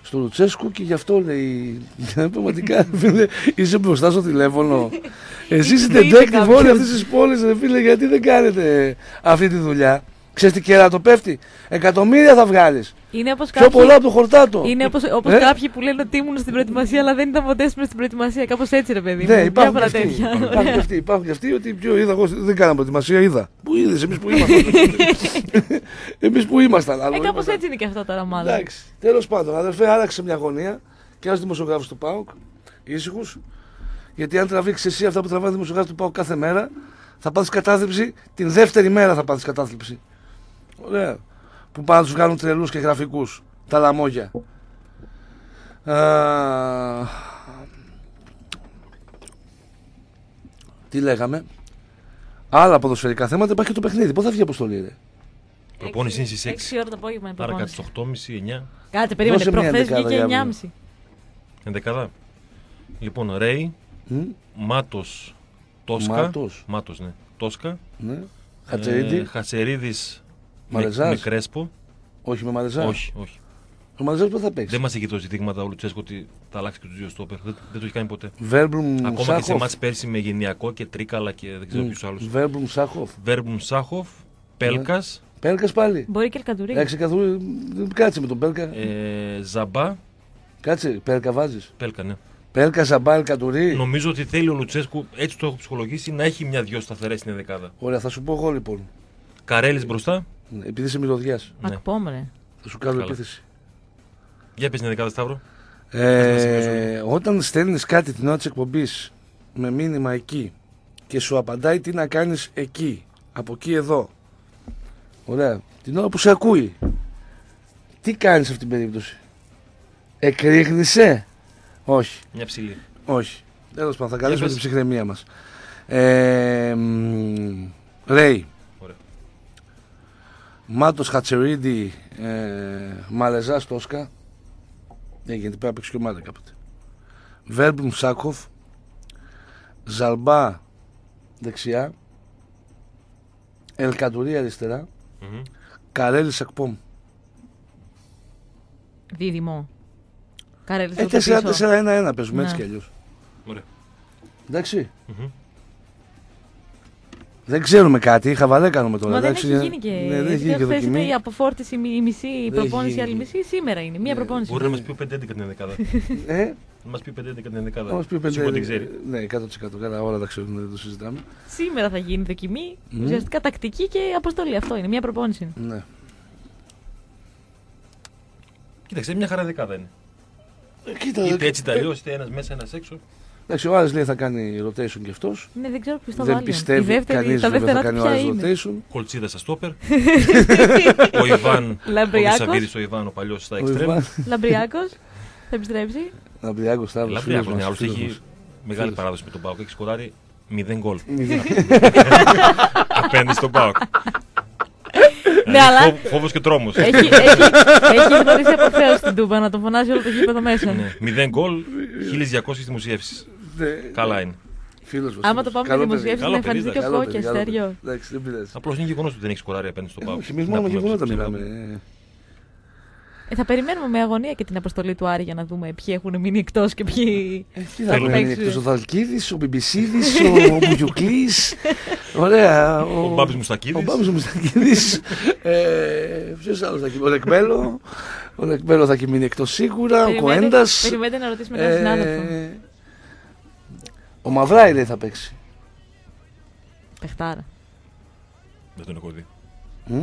στο Λουτσέσκου και γι' αυτό λέει. Πραγματικά φίλε, είσαι μπροστά στο τηλέφωνο. Εσεί είστε Είπε detective κάποιος. όλοι αυτής της πόλης, ρε φίλε, γιατί δεν κάνετε αυτή τη δουλειά; Ξέρεις τι κεράτο πέφτει; Εκατομμύρια θα βγάλεις. Είναι όπως Πιο πολλά από το χορτάτο. Είναι όπως, όπως Ε; κάποιοι που λένε ότι ήμουν στην προετοιμασία, αλλά δεν ήταν ποτέ στην προετοιμασία. Κάπως έτσι, ρε παιδί. Ναι, μου. υπάρχουν και, Διάφορα αυτοί. τέτοια. υπάρχουν και αυτοί. Υπάρχουν και αυτοί ότι πιο είδα εγώ. Δεν κάναμε προετοιμασία, είδα. Πού είδες, εμείς που ήμασταν. εμείς που ήμασταν. άλλο Ε, κάπως ήμασταν. έτσι είναι και αυτό τώρα, μάλλον. Εντάξει. Τέλος πάντων, αδερφέ, άλλαξε μια γωνία και ένας δημοσιογράφος του ΠΑΟΚ, ήσυχου. Γιατί αν τραβήξεις εσύ αυτά που τραβάει ο δημοσιογράφος του ΠΑΟΚ κάθε μέρα, θα πάθεις κατάθλιψη. Την δεύτερη μέρα θα πάθεις κατάθλιψη. Ωραία. Που πάνε να τους βγάλουν τρελούς και γραφικούς. Τα λαμόγια. Α, Τι λέγαμε; Άλλα ποδοσφαιρικά θέματα υπάρχει και το παιχνίδι. Πότε θα βγει η αποστολή, ρε; Προπόνηση είναι στι 6. 6 ώρα το απόγευμα είναι Άρα προπόνηση. κάτι στι 8.30-9. Κάτι, περίμενε. Δώσε μια Προχθές δεκάδα βγήκε για αύριο. 9.30. Ενδεκάδα. Λοιπόν, Ρέι, Μ, Μάτος, Τόσκα. Μάτος. Μάτος, ναι. Τόσκα. Ναι. Χατσερίδη. Ε, Χατσερίδης με, Μαλεζάς; με Κρέσπο. Όχι με Μαλεζάς. Όχι, όχι. Ο Μαλεζάς που θα παίξει; Δεν μας έχει δώσει δείγματα ο Λουτσέσκο ότι θα αλλάξει και τους δύο στόπερ. Δεν, δεν το έχει κάνει ποτέ. Βέρμπρουμ Ακόμα και σε Σάχοφ. μάτς πέρσι με Γενιακό και Τρίκαλα και δεν ξέρω ποιους άλλους. Βέρμπρουμ Σάχοφ. Βέρμπουν Σάχοφ, Πέλκας, Πέλκας πάλι. Μπορεί και Ελκαντουρί. Εντάξει, καθόλου. Κάτσε με τον Πέλκα. ε, Ζαμπά. Κάτσε, Πέλκα βάζεις. Πέλκα, ναι. Πέλκα Ζαμπάλ Κατουρί. Νομίζω ότι θέλει ο Λουτσέσκου, έτσι το έχω ψυχολογήσει, να έχει μια-δυο σταθερές στην δεκάδα. Ωραία, θα σου πω εγώ λοιπόν. Καρέλης μπροστά. Ναι, Επειδή είσαι μυρωδιάς, Ναι. Ακπόμρε. θα σου κάνω Καλά. επίθεση. Για πες την δεκάδα, Σταύρο. Ε, όταν στέλνεις κάτι την ώρα της εκπομπής με μήνυμα εκεί και σου απαντάει τι να κάνεις εκεί, από εκεί εδώ. Ωραία. Την ώρα που σε ακούει. Τι κάνεις σε αυτήν την περίπτωση. Εκρήγνησε. Όχι. Μια ψηλή. Όχι. Τέλος πάντων, θα καλέσουμε πες. την ψυχραιμία μας. Ε, μ, Ρέι. Ωραία. Μάτος Χατσερίδη. Ε, Μαλεζά Τόσκα. Δεν γίνεται, πρέπει να παίξει και ομάδα κάποτε. Βέρμπρουμ Σάκοφ. Ζαλμπά δεξιά. Ελκαντουρί αριστερά. Μμμ. Καρέλης Σακπόμ. Δίδυμο. Καρέλης Ε, στο πίσω. 4-4-1-1 παίζουμε έτσι Ναι. κι αλλιώς. Ωραία. Εντάξει. Μμμ. Δεν ξέρουμε κάτι, χαβαλέ κάνουμε τώρα. Μα δεν εντάξει, έχει για- γίνει και. Ναι, δεν έχει γίνει και Χθες ήταν δοκιμή. η αποφόρτιση η η μισή, η Δεν προπόνηση η έχει άλλη γίνει. μισή. Σήμερα είναι. Μία Ναι, προπόνηση. Μπορεί να μας πει ο 5-11 την δεκάδα. Ε, Να μας πει ο 5-11 την δεκάδα. θα μας πει πέντε- Σίγουρα την ξέρει. Ναι, 100%. Καλά, όλα τα ξέρουν, δεν το συζητάμε. Σήμερα θα γίνει δοκιμή. Μμ. Ουσιαστικά τακτική και αποστολή. Αυτό είναι. Μία προπόνηση. είναι. Ναι. Κοίταξε, μια χαρά δεκάδα είναι. Ε, Κοίτα, Είτε ε, έτσι είτε αλλιώς, είτε ένας μέσα, ένας έξω. Εντάξει, ο Άρης λέει θα κάνει rotation κι αυτός. Ναι, δεν ξέρω ποιος θα Δεν βάλει. πιστεύει η δεύτερη, κανείς τα βέβαια δεύτερα θα κάνει ο ποια Άρης είναι; rotation. Κολτσίδα στα στόπερ. ο Ιβάν. Ο Λαμπριάκος. Σαββίδη, ο Ιβάν, ο παλιός στα Ο εξτρέμ. Ιβάν Λαμπριάκος. Θα επιστρέψει. Λαμπριάκος Σταύρος. Λαμπριάκος, ναι, άλλωστε έχει μεγάλη Φίλος. παράδοση με τον Πάοκ. Έχει σκοράρει 0 γκολ απέναντι στον Πάοκ. Ναι, αλλά- Φόβος και τρόμος. έχει, έχει, έχει γνωρίσει από Θεός στην Τούμπα να τον φωνάζει όλο το γήπεδο μέσα. Ναι, 0 γκολ, 1200 δημοσιεύσεις. Καλά είναι. Φίλος μας. Άμα το πάμε με δημοσιεύσεις Καλό να παιδί, εμφανιστεί και ο Καλό Κόκκια, παιδί, καλό παιδί. Στέριο. Εντάξει, δεν πειράζει. Απλώς είναι γεγονός ότι δεν έχεις σκοράρει απέναντι στον Ε, Πάοκ. Όχι, εμείς Να μόνο με πούμε γεγονότα ψηλά. μιλάμε. ε. Ε, θα περιμένουμε με αγωνία και την αποστολή του Άρη για να δούμε ποιοι έχουν μείνει εκτός και ποιοι. Ε, Τι θα Θέλουμε. πούμε, είναι εκτός ο Δαλκίδης, ο Μπιμπισίδης, ο Μπουγιουκλής, ωραία, Ο Μπάμπης Μουστακίδης. Ο Μπάμπης Μουστακίδης, ε, ποιος άλλος θα κοιμήσει, ο Λεκμπέλο, ο Λεκμπέλο θα κοιμήσει εκτός σίγουρα, ο Περιμένετε- Κοέντας, Περιμένετε να ρωτήσουμε έναν συνάδελφο. Ε, ο Μαυράη λέει θα παίξει. Πεχτάρα. Δεν τον έχω δει. Μμ.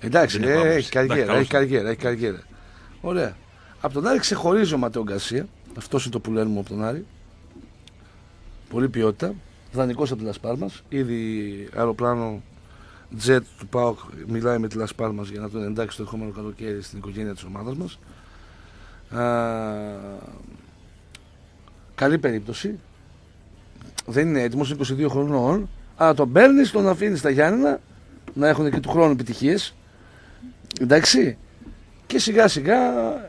Εντάξει, Δεν ε, έχω άποψη. έχει καριέρα, Εντάξει, έχει καλώς. καριέρα, έχει καριέρα. Ωραία. Από τον Άρη ξεχωρίζει ο Ματέο Γκαρσία. Αυτός είναι το που λένε μου από τον Άρη. Πολύ ποιότητα. Δανεικός από τη Λασπάρμα. Ήδη αεροπλάνο jet του ΠΑΟΚ μιλάει με τη Λασπάρμα για να τον εντάξει το ερχόμενο καλοκαίρι στην οικογένεια της ομάδας μας. Καλή περίπτωση. Δεν είναι έτοιμος, είναι 22 χρονών. Αλλά τον παίρνεις, τον αφήνεις στα Γιάννενα να έχουν και του χρόνου επιτυχίες. Εντάξει. Και σιγά σιγά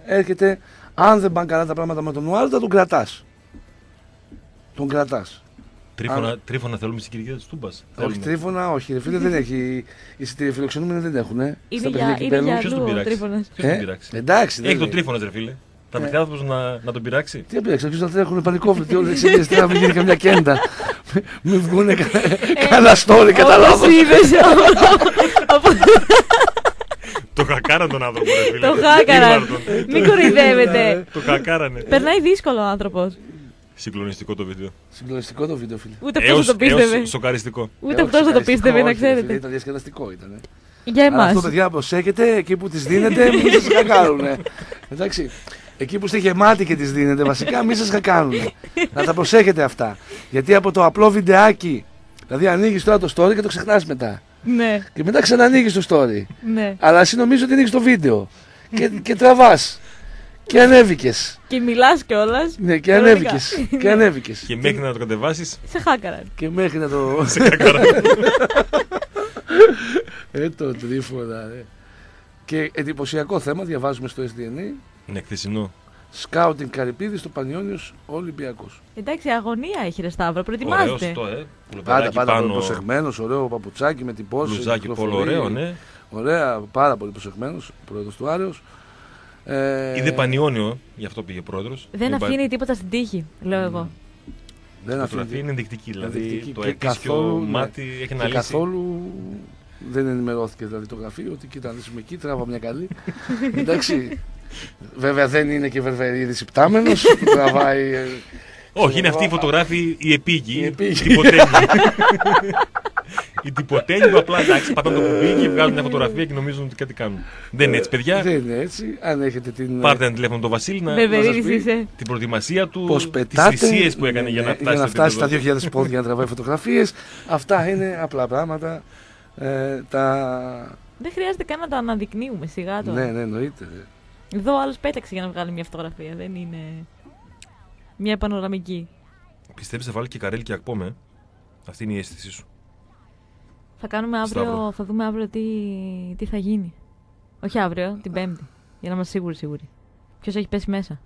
έρχεται, αν δεν πάνε καλά τα πράγματα με τον Νουάρτα, τον κρατάς. Τον κρατάς. Τρίφωνα, τρίφωνα θέλουμε στην κυριακή της Τούμπας. Όχι τρίφωνα, όχι. Ρε φίλε δεν έχει. Οι φιλοξενούμενοι δεν έχουν. Ε. Είναι Στα για, παιχνίδια είναι για κυπέλου. Ποιος αλλού τον ο πειράξει; Τρίφωνας. Ποιο τον πειράξει. Εντάξει, δεν Έχει τον είναι. τρίφωνας, ρε φίλε. Θα Ε. βρεθεί άνθρωπο να, να τον πειράξει; Τι έπαιξε, αρχίζουν να τρέχουν πανικόβλητοι όλες τι εξαιρέσει. Τώρα μην γίνει καμιά κέντα. Μην βγουν κανένα story κατά λάθος. Όπως είδες, από- Το χακάραν τον άνθρωπο, ρε φίλε. Το χάκαραν. Ήρμαρ τον. Μην κοροϊδεύετε. Το χακάρανε. Περνάει δύσκολο ο άνθρωπος. Συγκλονιστικό το βίντεο. Συγκλονιστικό το βίντεο, φίλε. Ούτε αυτός θα το πίστευε. έως σοκαριστικό. Ούτε αυτός θα το πίστευε, να ξέρετε. Ήταν διασκεδαστικό ήταν. ε. Για Αλλά αυτό, εμάς. παιδιά, προσέχετε εκεί που τις δίνετε, μην σα χακάρουν. Εντάξει. Εκεί που είστε γεμάτοι και τις δίνετε, βασικά μην σας χακάρουν. να τα προσέχετε αυτά. Γιατί από το απλό βιντεάκι, δηλαδή ανοίγεις τώρα το story και το ξεχνάς μετά. Ναι, Και μετά ξανανοίγεις το story. ναι. Αλλά εσύ νομίζω ότι ανοίγεις το βίντεο. και, και τραβάς. Και ανέβηκες. Και μιλάς κιόλας. Ναι, και Κανονικά. ανέβηκες. και ανέβηκες. Και μέχρι να το κατεβάσεις, Σε χάκαραν. Και μέχρι να το. σε χακάραν. ε, το τρίφωνα, ρε. Και εντυπωσιακό θέμα, διαβάζουμε στο SDNA. Ναι, χθεσινό. Σκάουτινγκ Καρυπίδης στο Πανιόνιος Ολυμπιακός. Εντάξει, αγωνία έχει ρε Σταύρο, Ωραίος προετοιμάζεται. αυτό, ε. Πάντα, Πουλοπεράκι πάντα πάνω. προσεγμένος, ωραίο παπουτσάκι με την πόση. Μπλουζάκι πολύ ωραίο, ναι. Ωραία, πάρα πολύ προσεγμένος, πρόεδρος του Άρεος. Ε, Είδε Πανιόνιο, γι' αυτό πήγε πρόεδρος. Δεν αφήνει τίποτα στην τύχη, λέω εγώ. δεν Η αφήνει. φωτογραφία είναι ενδεικτική. Δηλαδή Ενδεικτική το και επίσκιο καθόλου, ναι. μάτι έχει Και να λύσει. καθόλου δεν ενημερώθηκε δηλαδή το γραφείο ότι κοίτα, αν είμαι εκεί, τράβα μια καλή. Εντάξει. Βέβαια δεν είναι και βερβερίδης υπτάμενος που τραβάει. ε, Όχι, είναι ξέρω αυτή η εγώ, φωτογράφη η Η επίγη. επίγη. Η τυποτένη. Οι τυποτένοι που απλά εντάξει, πατάνε το κουμπί και βγάζουν μια φωτογραφία και νομίζουν ότι κάτι κάνουν. Δεν είναι έτσι, παιδιά. Δεν είναι έτσι. Αν έχετε την. Πάρτε ένα τηλέφωνο τον Βασίλη να Βεβαιρίδης πει είσαι. την προετοιμασία του, Πώς τις πετάτε. θυσίες που έκανε ναι, για να ναι, φτάσει, για να στο φτάσει στα επίπεδο. 2.000 πόδια να τραβάει φωτογραφίες. Αυτά είναι απλά πράγματα. Ε, τα... Δεν χρειάζεται καν να το αναδεικνύουμε σιγά τώρα. Ναι, ναι, εννοείται. Εδώ άλλος πέταξε για να βγάλει μια φωτογραφία. Δεν είναι. Μια πανοραμική. Πιστεύει θα βάλει και καρέλ και ακπόμε. Αυτή είναι η αίσθησή σου. Θα κάνουμε αύριο, Σταύρο. θα δούμε αύριο τι, τι θα γίνει. Όχι αύριο, την Πέμπτη. Για να είμαστε σίγουροι σίγουροι. Ποιος έχει πέσει μέσα;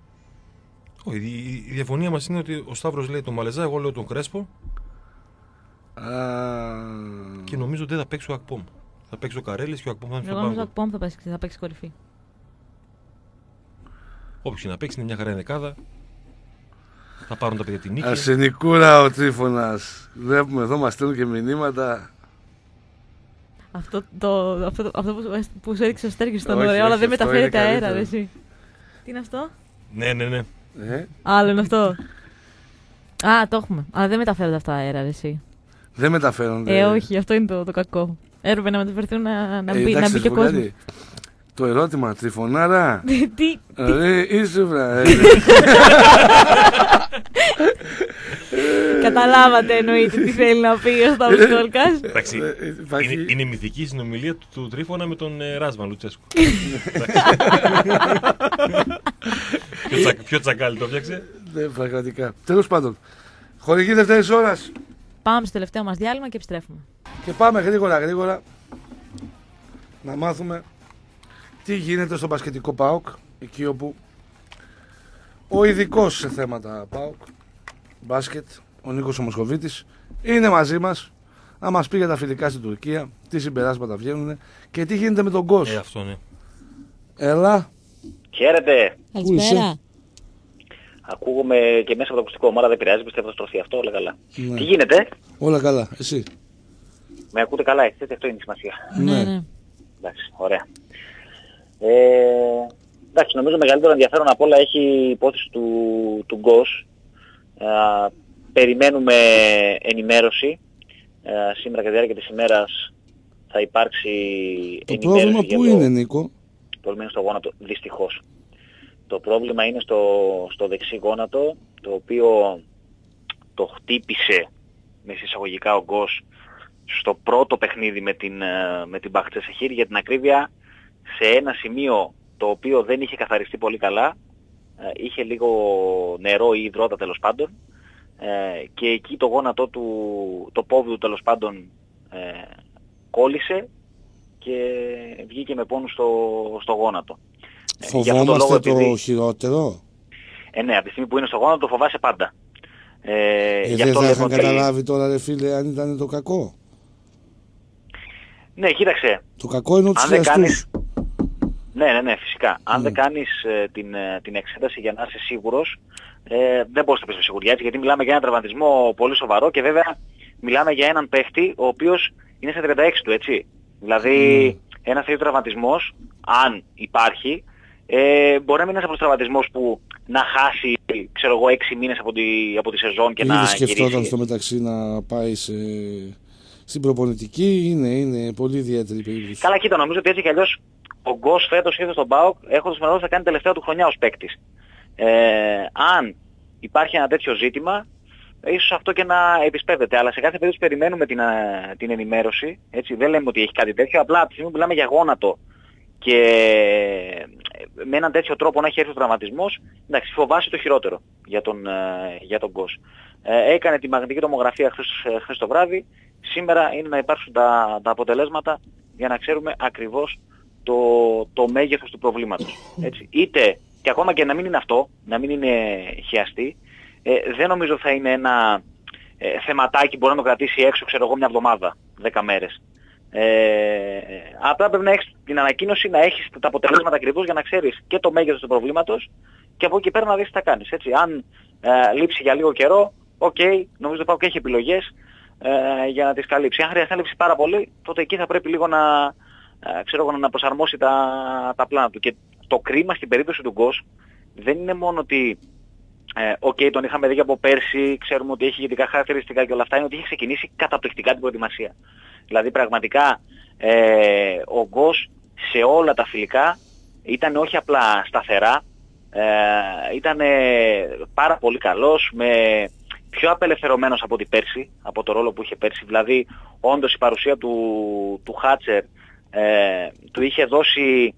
Όχι, η, η διαφωνία μας είναι ότι ο Σταύρος λέει τον Μαλεζά, εγώ λέω τον Κρέσπο Α, και νομίζω ότι δεν θα παίξει ο Ακπόμ. Θα παίξει ο Καρέλης και ο Ακπόμ θα είναι Εγώ στο νομίζω πάγκο. ότι Πόμ θα παίξει, θα παίξει κορυφή. Όποιο και να παίξει είναι μια χαρά η δεκάδα. Θα πάρουν τα παιδιά την νίκη. Αρσενικούρα ο Τρίφωνας. Βλέπουμε εδώ μας στέλνουν και μηνύματα. Αυτό, το, αυτό, το- αυτό που, σου- που σου έδειξε ο Στέργης ήταν Όχι, ωραίο, αλλά όχι, δεν αυτό μεταφέρεται είναι αέρα, καλύτερο. ρε, εσύ. Τι είναι αυτό; Ναι, ναι, ναι. Ε, Άλλο είναι αυτό. Α, το έχουμε. Αλλά δεν μεταφέρονται αυτά αέρα, ρε, εσύ. δεν μεταφέρονται. Ε, όχι, αυτό είναι το, το κακό. Έπρεπε να μεταφερθούν να, να, Ε, μπει, να εντάξει, μπει και θα ο σου πω κόσμος. Κάτι. Το ερώτημα, Τριφωνάρα; Τι, Ρε, είσαι βρα. ε, καταλάβατε εννοείται τι θέλει να πει ο Σταύρος Κόλκας. Εντάξει, ε, υπάρχει- είναι, είναι μυθική η συνομιλία του, του Τρίφωνα με τον ε, Ράσβαν Λουτσέσκου. ποιο, τσα, ποιο τσακάλι το φτιάξε. Ναι, πραγματικά. Τέλος πάντων. Χορηγή Δευτέρης ώρας. Πάμε στο τελευταίο μας διάλειμμα και επιστρέφουμε. Και πάμε γρήγορα γρήγορα να μάθουμε τι γίνεται στο μπασκετικό ΠΑΟΚ εκεί όπου ο ειδικός σε θέματα ΠΑΟΚ μπάσκετ, ο Νίκος ο Μοσχοβίτης είναι μαζί μας να μας πει για τα φιλικά στην Τουρκία, τι συμπεράσματα βγαίνουν και τι γίνεται με τον Κος. Ε, αυτό ναι. Έλα, Χαίρετε. Καλησπέρα. Ακούγομαι και μέσα από το ακουστικό μου, αλλά δεν πειράζει, πιστεύω θα στρωθεί αυτό, όλα καλά. Ναι. Τι γίνεται, όλα καλά, εσύ; με ακούτε καλά, έτσι, αυτό είναι η σημασία. Ναι, ναι. Εντάξει, ωραία. Ε, εντάξει, νομίζω μεγαλύτερο ενδιαφέρον απ' όλα έχει η υπόθεση του, του Γκος. Ε, περιμένουμε ενημέρωση. Ε, σήμερα κατά τη διάρκεια της ημέρας θα υπάρξει Το ενημέρωση πρόβλημα για πού το- είναι Νίκο, Το πρόβλημα είναι στο γόνατο, δυστυχώς. Το πρόβλημα είναι στο, στο δεξί γόνατο, το οποίο το χτύπησε μες εισαγωγικά ο Γκος στο πρώτο παιχνίδι με την, ε, με την Μπαχτσεσεχήρ για την ακρίβεια σε ένα σημείο το οποίο δεν είχε καθαριστεί πολύ καλά, ε, είχε λίγο νερό ή υδρότα τέλος πάντων ε, και εκεί το γόνατό του, το πόδι του τέλος πάντων ε, κόλλησε και βγήκε με πόνο στο, στο γόνατο. Ε, για αυτόν τον Φοβόμαστε λόγο, το επειδή- χειρότερο; Ε, ναι, από τη στιγμή που είναι στο γόνατο το φοβάσαι πάντα. Ε, Ε, γι' δεν αυτό θα λέμε είχαν ότι... καταλάβει τώρα, ρε φίλε, αν ήταν το κακό. Ναι, κοίταξε. Το κακό είναι ότι Αν δεν χιλιαστούς. κάνεις... Ναι, ναι, ναι, φυσικά. Αν Ναι. δεν κάνεις ε, την, ε, την εξέταση για να είσαι σίγουρος, ε, δεν μπορείς να πεις με σιγουριά έτσι, γιατί μιλάμε για έναν τραυματισμό πολύ σοβαρό και βέβαια μιλάμε για έναν παίχτη ο οποίος είναι στα 36 του, έτσι. Δηλαδή, Ναι. ένας τέτοιος τραυματισμός, αν υπάρχει, ε, μπορεί να μην είναι ένας από τους τραυματισμούς που να χάσει, ξέρω εγώ, 6 μήνες από τη, από τη σεζόν και να Ήδη σκεφτόταν γυρίσει. στο μεταξύ να πάει σε... στην προπονητική. Είναι, είναι πολύ ιδιαίτερη η περίπτωση. Καλά, κοίτα, νομίζω ότι έτσι κι αλλιώς ο Γκος φέτος ήρθε στον ΠΑΟΚ έχοντας μυαλό ότι θα κάνει τελευταία του χρονιά ως παίκτης. Ε, αν υπάρχει ένα τέτοιο ζήτημα, ίσως αυτό και να επισπεύδεται. Αλλά σε κάθε περίπτωση περιμένουμε την, ε, την ενημέρωση. Έτσι, δεν λέμε ότι έχει κάτι τέτοιο. Απλά από τη στιγμή που μιλάμε για γόνατο και ε, με έναν τέτοιο τρόπο να έχει έρθει ο τραυματισμός, εντάξει, φοβάσαι το χειρότερο για τον, ε, για τον Γκος. Ε, έκανε τη μαγνητική τομογραφία χθες, ε, χθες το βράδυ. Σήμερα είναι να υπάρξουν τα, τα αποτελέσματα για να ξέρουμε ακριβώς το, το μέγεθος του προβλήματος. Έτσι. Είτε και ακόμα και να μην είναι αυτό, να μην είναι χιαστή, ε, δεν νομίζω θα είναι ένα ε, θεματάκι που μπορεί να το κρατήσει έξω, ξέρω εγώ, μια εβδομάδα, δέκα μέρες. Ε, απλά πρέπει να έχεις την ανακοίνωση, να έχεις τα αποτελέσματα ακριβώς για να ξέρεις και το μέγεθος του προβλήματος και από εκεί πέρα να δεις τι θα κάνεις. Έτσι. Αν ε, λείψει για λίγο καιρό, οκ, νομίζω ότι έχει επιλογές ε, για να τις καλύψει. Αν χρειαστεί να λείψει πάρα πολύ, τότε εκεί θα πρέπει λίγο να, ε, ξέρω εγώ, να προσαρμόσει τα, τα πλάνα του. Και το κρίμα στην περίπτωση του Γκος δεν είναι μόνο ότι ε, οκ, τον είχαμε δει και από πέρσι, ξέρουμε ότι έχει ηγετικά χαρακτηριστικά και όλα αυτά, είναι ότι έχει ξεκινήσει καταπληκτικά την προετοιμασία. Δηλαδή πραγματικά ε, ο Γκος σε όλα τα φιλικά ήταν όχι απλά σταθερά, ε, ήταν πάρα πολύ καλός, με πιο απελευθερωμένος από την πέρσι, από το ρόλο που είχε πέρσι. Δηλαδή όντως η παρουσία του, του Χάτσερ ε, του είχε δώσει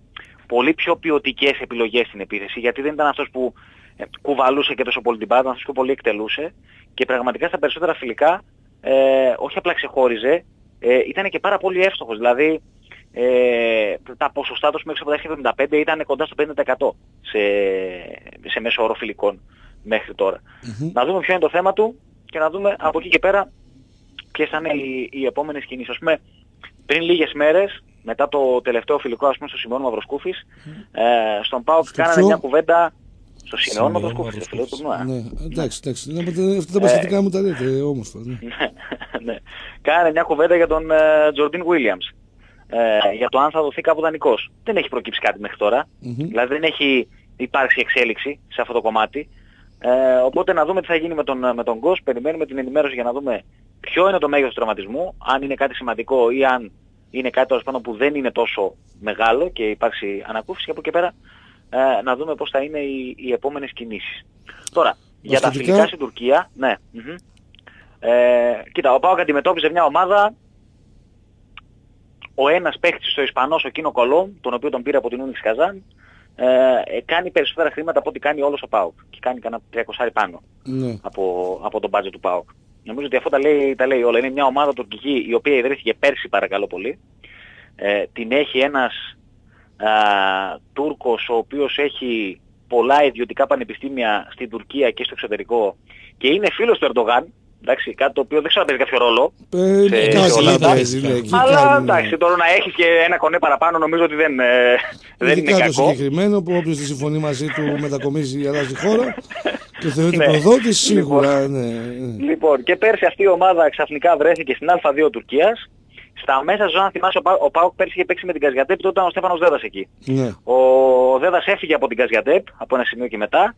πολύ πιο ποιοτικές επιλογές στην επίθεση, γιατί δεν ήταν αυτός που ε, κουβαλούσε και τόσο πολύ την πάντα, αυτός που πολύ εκτελούσε και πραγματικά στα περισσότερα φιλικά ε, όχι απλά ξεχώριζε, ε, ήταν και πάρα πολύ εύστοχος. Δηλαδή ε, τα ποσοστά τους μέχρι από τα 75 ήταν κοντά στο 50% σε, σε μέσο όρο φιλικών μέχρι τώρα. Να δούμε ποιο είναι το θέμα του και να δούμε από εκεί και πέρα ποιες θα είναι οι, οι επόμενες κινήσεις. Ας πούμε, πριν λίγες μέρες, μετά το τελευταίο φιλικό ας πούμε στο Σιμεών Μαυροσκούφης, ε, στον ΠΑΟΚ Στο κάνανε ποιο; μια κουβέντα στο Σιμεών Σιμεών Μαυροσκούφης, το φιλό του Νουά. Ναι, εντάξει, εντάξει. Ναι, aber Αυτά τα πασχετικά μου τα λέτε όμορφα. Ναι. ναι. Κάνανε μια κουβέντα για τον Τζορντίν Williams. Ε, για το αν θα δοθεί κάπου δανεικός. Δεν έχει προκύψει κάτι μέχρι τώρα. Μμμ. Δηλαδή δεν έχει υπάρξει εξέλιξη σε αυτό το κομμάτι. Ε, οπότε να δούμε τι θα γίνει με τον, με τον Γκος. Περιμένουμε την ενημέρωση για να δούμε ποιο είναι το μέγεθος του τραυματισμού, αν είναι κάτι σημαντικό ή αν είναι κάτι τέλος πάντων που δεν είναι τόσο μεγάλο και υπάρξει ανακούφιση και από εκεί και πέρα ε, να δούμε πώς θα είναι οι, οι επόμενες κινήσεις. Τώρα, για τα Βασιλικά- φιλικά στην Τουρκία, ναι. μμμ. Ε, κοίτα, ο Πάοκ αντιμετώπιζε μια ομάδα ο ένας παίχτης στο Ισπανός, ο Κίνο Κολόμ, τον οποίο τον πήρε από την Ούνιξ Καζάν, ε, ε, κάνει περισσότερα χρήματα από ό,τι κάνει όλος ο ΠΑΟΚ. Και κάνει κανένα 300 πάνω Ναι. από, από τον budget του ΠΑΟΚ. Νομίζω ότι αυτό τα λέει, τα λέει όλα. Είναι μια ομάδα τουρκική η οποία ιδρύθηκε πέρσι παρακαλώ πολύ. Ε, την έχει ένας α, Τούρκος ο οποίος έχει πολλά ιδιωτικά πανεπιστήμια στην Τουρκία και στο εξωτερικό και είναι φίλος του Ερντογάν. Εντάξει, κάτι το οποίο δεν ξέρω αν παίζει κάποιο ρόλο. Ε, σε- κάτι σε όλα δεν αυτά. παίζει, ναι, εκεί Αλλά κάνουν, εντάξει, τώρα να έχεις και ένα κονέ παραπάνω νομίζω ότι δεν, ε, δεν είναι Ειδικά το κακό. συγκεκριμένο που όποιος τη συμφωνεί μαζί του μετακομίζει ή αλλάζει χώρα και θεωρείται Ναι. προδότης σίγουρα. Ναι, ναι. Λοιπόν, και πέρσι αυτή η ομάδα ξαφνικά βρέθηκε στην Α2 Τουρκίας. Στα μέσα ζωή, αν θυμάσαι, ο Πα- ο Πάοκ πέρσι είχε παίξει με την Καζιαντέπ, τότε ήταν ο Στέφανος Δέδας εκεί. ναι. Ο Δέδας έφυγε από την Καζιαντέπ, από ένα σημείο και μετά,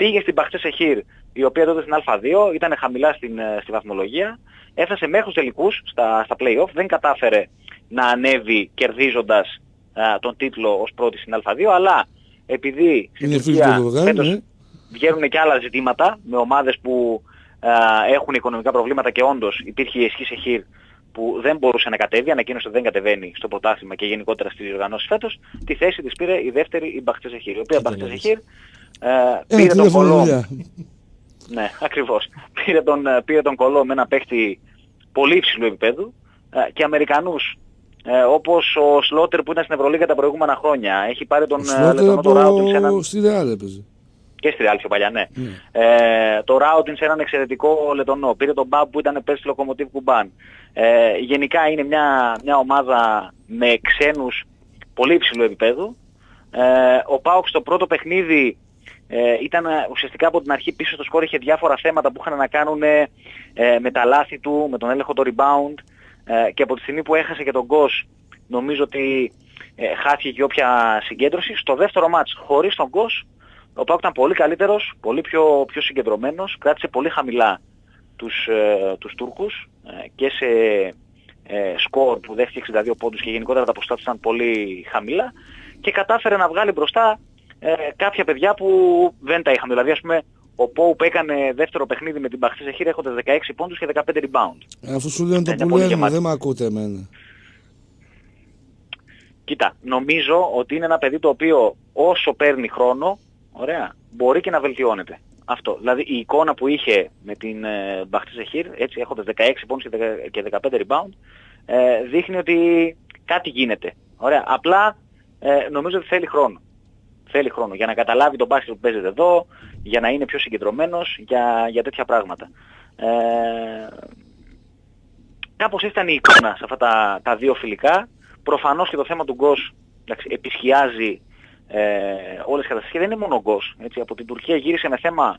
πήγε στην Παχτέ Σεχίρ, η οποία τότε στην Α2 ήταν χαμηλά στην, ε, στη βαθμολογία, έφτασε μέχρι τους τελικούς στα, στα play-off, δεν κατάφερε να ανέβει κερδίζοντας α, τον τίτλο ως πρώτη στην Α2, αλλά επειδή στην Είναι φίλοι Τουρκία του Ερντογάν, φέτος ναι. βγαίνουν και άλλα ζητήματα με ομάδες που α, έχουν οικονομικά προβλήματα και όντως υπήρχε η Εσχή Σεχίρ που δεν μπορούσε να κατέβει, ανακοίνωσε ότι δεν κατεβαίνει στο πρωτάθλημα και γενικότερα στις διοργανώσεις φέτος, τη θέση της πήρε η δεύτερη η Μπαχτέ Σεχίρ, η οποία η Μπαχτέ Σεχίρ ε, Ένα πήρε τον τηλέφωνο κολό, δουλειά. ναι, ακριβώς, πήρε τον, ε, πήρε τον κολό με ένα παίχτη πολύ υψηλού επίπεδου ε, και Αμερικανούς ε, όπως ο Σλότερ που ήταν στην Ευρωλίγα τα προηγούμενα χρόνια. Έχει πάρει τον Ο ε, Σλότερ Λετωνό το Ράουτιν σε έναν... από στη Ρεάλ έπαιζε. Και στη Real πιο παλιά, ναι. Ναι. Ε, το Ράουτιν σε έναν εξαιρετικό Λετωνό. Πήρε τον Μπαμπ που ήταν πέρσι Λοκομοτίβ Κουμπάν. Ε, γενικά είναι μια, μια ομάδα με ξένους πολύ υψηλού επίπεδου. Ε, ο Πάοξ στο πρώτο παιχνίδι ε, ήταν ε, ουσιαστικά από την αρχή πίσω στο σκόρ είχε διάφορα θέματα που είχαν να κάνουν ε, με τα λάθη του, με τον έλεγχο το rebound. Ε, και από τη στιγμή που έχασε και τον Γκος νομίζω ότι ε, χάθηκε και όποια συγκέντρωση. Στο δεύτερο μάτς χωρίς τον Γκος ο Πάοκ ήταν πολύ καλύτερος, πολύ πιο, πιο συγκεντρωμένος, κράτησε πολύ χαμηλά τους, ε, τους Τούρκους ε, και σε ε, σκορ που δέχτηκε 62 πόντους και γενικότερα τα ποσοστά τους ήταν πολύ χαμηλά. Και κατάφερε να βγάλει μπροστά ε, κάποια παιδιά που δεν τα είχαν. Δηλαδή ας πούμε ο Πόουπ έκανε δεύτερο παιχνίδι με την Μπαχτή Ζεχήρ έχοντας 16 πόντους και 15 rebound. Ε, Αφού σου λένε το Είναι που πολύ λένε, γεμάτη. δεν με ακούτε εμένα. Κοίτα, νομίζω ότι είναι ένα παιδί το οποίο όσο παίρνει χρόνο, ωραία, μπορεί και να βελτιώνεται. Αυτό. Δηλαδή η εικόνα που είχε με την ε, Μπαχτή Ζεχήρ, έτσι έχοντας 16 πόντους και δεκα- και 15 rebound, ε, δείχνει ότι κάτι γίνεται. Ωραία. Απλά ε, νομίζω ότι θέλει χρόνο. Θέλει χρόνο για να καταλάβει τον μπάσκετ που παίζεται εδώ, για να είναι πιο συγκεντρωμένος, για, για τέτοια πράγματα. Ε, κάπως ήταν η εικόνα σε αυτά τα, τα δύο φιλικά. Προφανώς και το θέμα του Γκος εντάξει, επισχιάζει ε, όλες τις καταστάσεις και δεν είναι μόνο ο Γκος. Έτσι, από την Τουρκία γύρισε με θέμα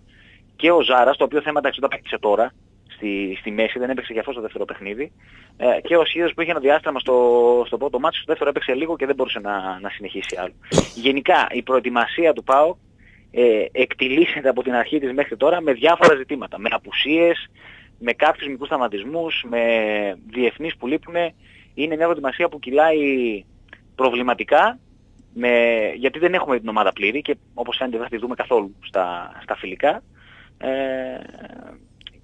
και ο Ζάρας, το οποίο θέμα εντάξει το παίκτησε τώρα στη, στη μέση, δεν έπαιξε για αυτό στο δεύτερο παιχνίδι. Ε, και ο Σίδος που είχε ένα διάστημα στο, στο πρώτο μάτι, στο δεύτερο έπαιξε λίγο και δεν μπορούσε να, να συνεχίσει άλλο. Γενικά η προετοιμασία του ΠΑΟ ε, εκτιλήσεται από την αρχή της μέχρι τώρα με διάφορα ζητήματα. Με απουσίες, με κάποιους μικρούς σταματισμούς, με διεθνείς που λείπουν. Είναι μια προετοιμασία που κυλάει προβληματικά με, γιατί δεν έχουμε την ομάδα πλήρη και όπως φαίνεται δεν θα τη δούμε καθόλου στα, στα φιλικά. Ε,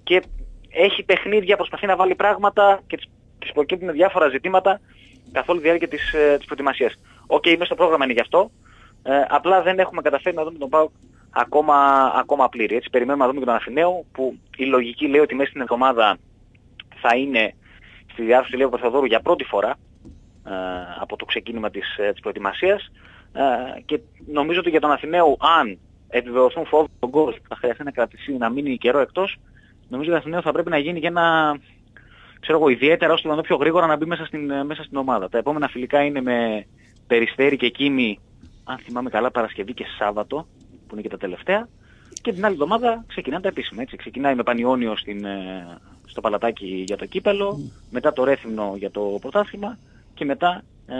και έχει παιχνίδια, προσπαθεί να βάλει πράγματα και τις, τις προκύπτουν διάφορα ζητήματα καθ' όλη τη διάρκεια της, ε, της προετοιμασίας. Οκ, μέσα στο πρόγραμμα είναι κι αυτό. Ε, απλά δεν έχουμε καταφέρει να δούμε τον ΠΑΟΚ ακόμα, ακόμα πλήρη. Έτσι περιμένουμε να δούμε και τον Αθηναίο που η λογική λέει ότι μέσα στην εβδομάδα θα είναι στη διάρκεια του Ηλίου Παθοδόρου για πρώτη φορά ε, από το ξεκίνημα της, ε, της προετοιμασίας ε, και νομίζω ότι για τον Αθηναίο αν επιβεβαιωθούν φόβοι τον γκολ θα χρειαστεί να κρατήσει να μείνει καιρό εκτός νομίζω ότι ο Αθηναίος θα πρέπει να γίνει και ένα ξέρω εγώ, ιδιαίτερα ώστε να δω πιο γρήγορα να μπει μέσα στην, ε, μέσα στην ομάδα. Τα επόμενα φιλικά είναι με Περιστέρι και Κίμη, αν θυμάμαι καλά, Παρασκευή και Σάββατο, που είναι και τα τελευταία. Και την άλλη εβδομάδα ξεκινάνε τα επίσημα. Έτσι. Ξεκινάει με Πανιόνιο στην, ε, στο Παλατάκι για το κύπελο, μετά το Ρέθυμνο για το πρωτάθλημα και μετά ε,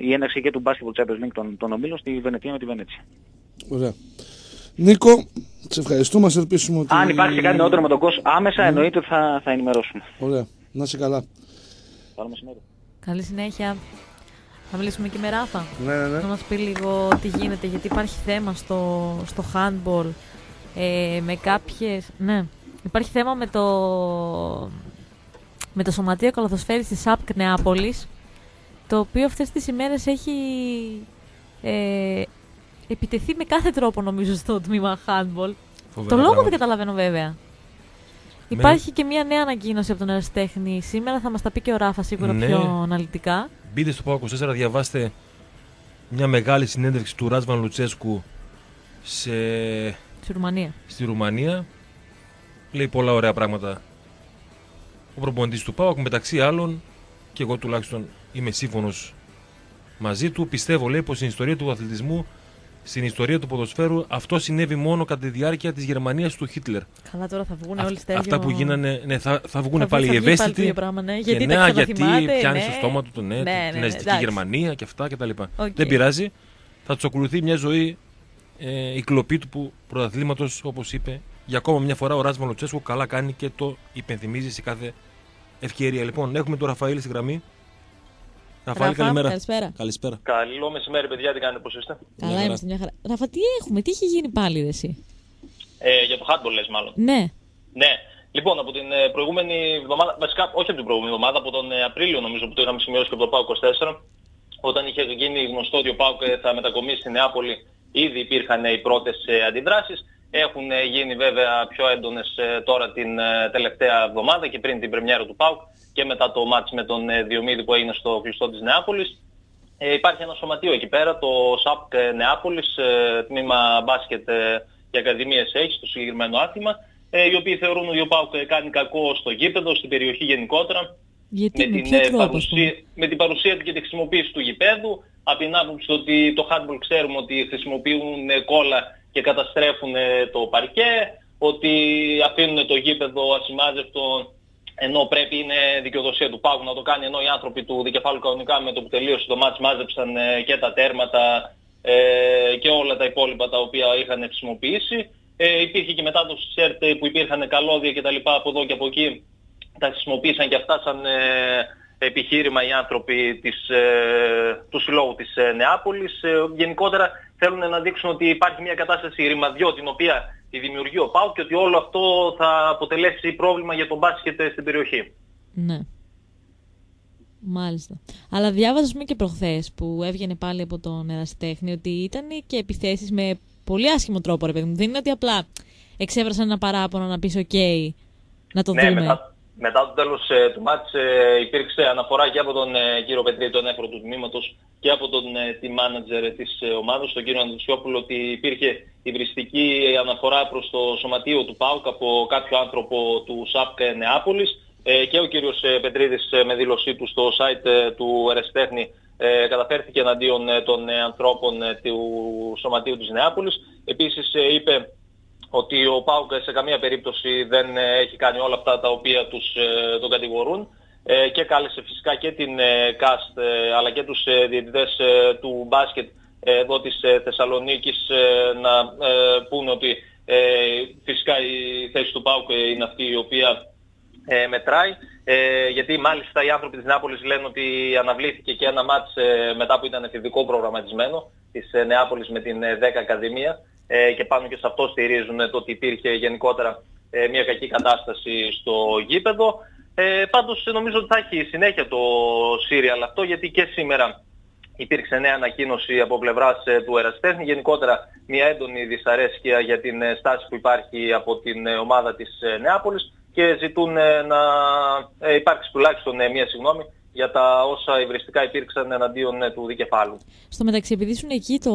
η έναρξη και του Basketball Champions League των, των ομίλων στη Βενετία με τη Βενέτσια. Ωραία. Νίκο, σε ευχαριστούμε. Ας ελπίσουμε ότι... Αν υπάρξει κάτι νεότερο με τον κόσμο άμεσα, εννοείται ότι θα, θα ενημερώσουμε. Ωραία. Να είσαι καλά. Καλό μεσημέρι. Καλή συνέχεια. Θα μιλήσουμε και με Ράφα. Ναι, ναι, ναι. Να μας πει λίγο τι γίνεται, γιατί υπάρχει θέμα στο, στο handball ε, με κάποιες... Ναι, υπάρχει θέμα με το, με το Σωματείο Καλαθοσφαίρης της ΑΠΚ Νεάπολης, το οποίο αυτές τις ημέρες έχει ε, επιτεθεί με κάθε τρόπο νομίζω στο τμήμα handball. Φοβερά Το λόγο δεν πράγματα. καταλαβαίνω βέβαια. Υπάρχει και μια νέα ανακοίνωση από τον Αριστέχνη. Σήμερα θα μας τα πει και ο Ράφα σίγουρα Ναι. πιο αναλυτικά. Μπείτε στο ΠΑΟ 24, διαβάστε μια μεγάλη συνέντευξη του Ράσβαν Λουτσέσκου σε... Στη Ρουμανία. στη Ρουμανία. Λέει πολλά ωραία πράγματα ο προπονητής του ΠΑΟΚ μεταξύ άλλων και εγώ τουλάχιστον είμαι σύμφωνος μαζί του. Πιστεύω λέει πως στην ιστορία του αθλητισμού στην ιστορία του ποδοσφαίρου αυτό συνέβη μόνο κατά τη διάρκεια της Γερμανίας του Χίτλερ. Καλά, τώρα θα βγουν Αυ- όλοι στέλνουν. αυτά που γίνανε, ναι, θα, θα βγουν Θα πάλι οι βγει- θα βγει πάλι το ευαίσθητοι. ίδιο πράγμα, ναι. Και Γιατί ναι, τα γιατί ξαναθυμάται, πιάνει ναι. στο στόμα του το ναι, Ναι, την ναι, ναι, ναζιστική εντάξει. Γερμανία και αυτά κτλ. Οκ. Δεν πειράζει. Θα τους ακολουθεί μια ζωή ε, η κλοπή του που πρωταθλήματος, όπως είπε, για ακόμα μια φορά ο Ράσμα Λοτσέσκου καλά κάνει και το υπενθυμίζει σε κάθε ευκαιρία. Λοιπόν, έχουμε τον Ραφαήλ στη γραμμή. Ραφαήλ, Ραφά, καλημέρα. καλησπέρα. Καλησπέρα. Καλό μεσημέρι, παιδιά, τι κάνετε, πώς είστε; Καλά χαρά. είμαστε μια χαρά. Ραφα, τι έχουμε, τι έχει γίνει πάλι ρε, εσύ; Ε, για το handball λες μάλλον. Ναι. Ναι. Λοιπόν, από την ε, προηγούμενη εβδομάδα, βασικά όχι από την προηγούμενη εβδομάδα, από τον ε, Απρίλιο νομίζω που το είχαμε σημειώσει και από το ΠΑΟΚ 24, όταν είχε γίνει γνωστό ότι ο ΠΑΟΚ ε, θα μετακομίσει στη Νεάπολη, ήδη υπήρχαν ε, οι πρώτες ε, αντιδράσεις έχουν ε, γίνει βέβαια πιο έντονες ε, τώρα την ε, τελευταία εβδομάδα και πριν την πρεμιέρα του ΠΑΟΚ και μετά το μάτς με τον Διομήδη που έγινε στο κλειστό της Νεάπολης. Ε, υπάρχει ένα σωματείο εκεί πέρα, το ΣΑΠΚ Νεάπολης, ε, τμήμα μπάσκετ ε, και ακαδημίες έχει στο συγκεκριμένο άθλημα, ε, οι οποίοι θεωρούν ότι ο ΠΑΟΚ κάνει κακό στο γήπεδο, στην περιοχή γενικότερα, Γιατί, με, με, την, ποιο ε, τρόπο, ας παρουσία, πούμε; με την παρουσία του και τη χρησιμοποίηση του γηπέδου, από την άποψη ότι το handball ξέρουμε ότι χρησιμοποιούν ε, κόλλα και καταστρέφουν ε, το παρκέ, ότι αφήνουν το γήπεδο ασημάζευτο ενώ πρέπει είναι δικαιοδοσία του Πάγου να το κάνει, ενώ οι άνθρωποι του δικεφάλου κανονικά με το που τελείωσε το μάτς μάζεψαν ε, και τα τέρματα ε, και όλα τα υπόλοιπα τα οποία είχαν χρησιμοποιήσει. Ε, υπήρχε και μετάδοση της ΕΡΤ που υπήρχαν καλώδια και τα λοιπά από εδώ και από εκεί. Τα χρησιμοποίησαν και αυτά σαν ε, επιχείρημα οι άνθρωποι της, ε, του Συλλόγου της ε, Νεάπολης. Ε, γενικότερα θέλουν να δείξουν ότι υπάρχει μια κατάσταση ρημαδιό την οποία τη δημιουργεί ο ΠΑΟ και ότι όλο αυτό θα αποτελέσει πρόβλημα για τον μπάσκετ στην περιοχή. Ναι. Μάλιστα. Αλλά διάβαζα ας πούμε, και προχθές που έβγαινε πάλι από τον Εραστέχνη ότι ήταν και επιθέσεις με πολύ άσχημο τρόπο, ρε παιδί μου. Δεν είναι ότι απλά εξέφρασαν ένα παράπονο να πεις «ΟΚ, να το Ναι, δούμε». μετά, μετά το τέλος ε, του μάτς ε, υπήρξε αναφορά και από τον ε, κύριο Πετρή, τον έφερο του τμήματος και από τον ε, team manager της ε, ομάδας, τον κύριο Ανδρουσιόπουλο, ότι υπήρχε υβριστική αναφορά προς το σωματείο του ΠΑΟΚ από κάποιο άνθρωπο του ΣΑΠΚ Νεάπολης ε, και ο κύριος ε, Πετρίδης ε, με δήλωσή του στο site ε, του Ερεστέχνη ε, καταφέρθηκε εναντίον ε, των ε, ανθρώπων ε, του Σωματείου της Νεάπολης. Επίσης ε, είπε ότι ο ΠΑΟΚ σε καμία περίπτωση δεν ε, έχει κάνει όλα αυτά τα οποία τους ε, τον κατηγορούν ε, και κάλεσε φυσικά και την ε, ΚΑΣΤ ε, αλλά και τους ε, διαιτητές ε, του μπάσκετ ε, εδώ της ε, Θεσσαλονίκης ε, να ε, πούνε ότι ε, φυσικά η θέση του ΠΑΟΚ ε, είναι αυτή η οποία ε, μετράει. Ε, γιατί μάλιστα οι άνθρωποι της Νεάπολης λένε ότι αναβλήθηκε και ένα μάτς ε, μετά που ήταν εφηβικό προγραμματισμένο της ε, Νεάπολης με την ε, 10 Ακαδημία ε, και πάνω και σε αυτό στηρίζουν ε, το ότι υπήρχε γενικότερα ε, μια κακή κατάσταση στο γήπεδο. Ε, πάντως ε, νομίζω ότι θα έχει συνέχεια το σύριαλ αυτό γιατί και σήμερα υπήρξε νέα ανακοίνωση από πλευράς ε, του Εραστέχνη. Γενικότερα μια έντονη δυσαρέσκεια για την ε, στάση που υπάρχει από την ε, ομάδα της ε, Νεάπολης και ζητούν ε, να ε, υπάρξει τουλάχιστον ε, μια συγγνώμη για τα όσα υβριστικά υπήρξαν εναντίον ε, του δικεφάλου. Στο μεταξύ, επειδή ήσουν εκεί το,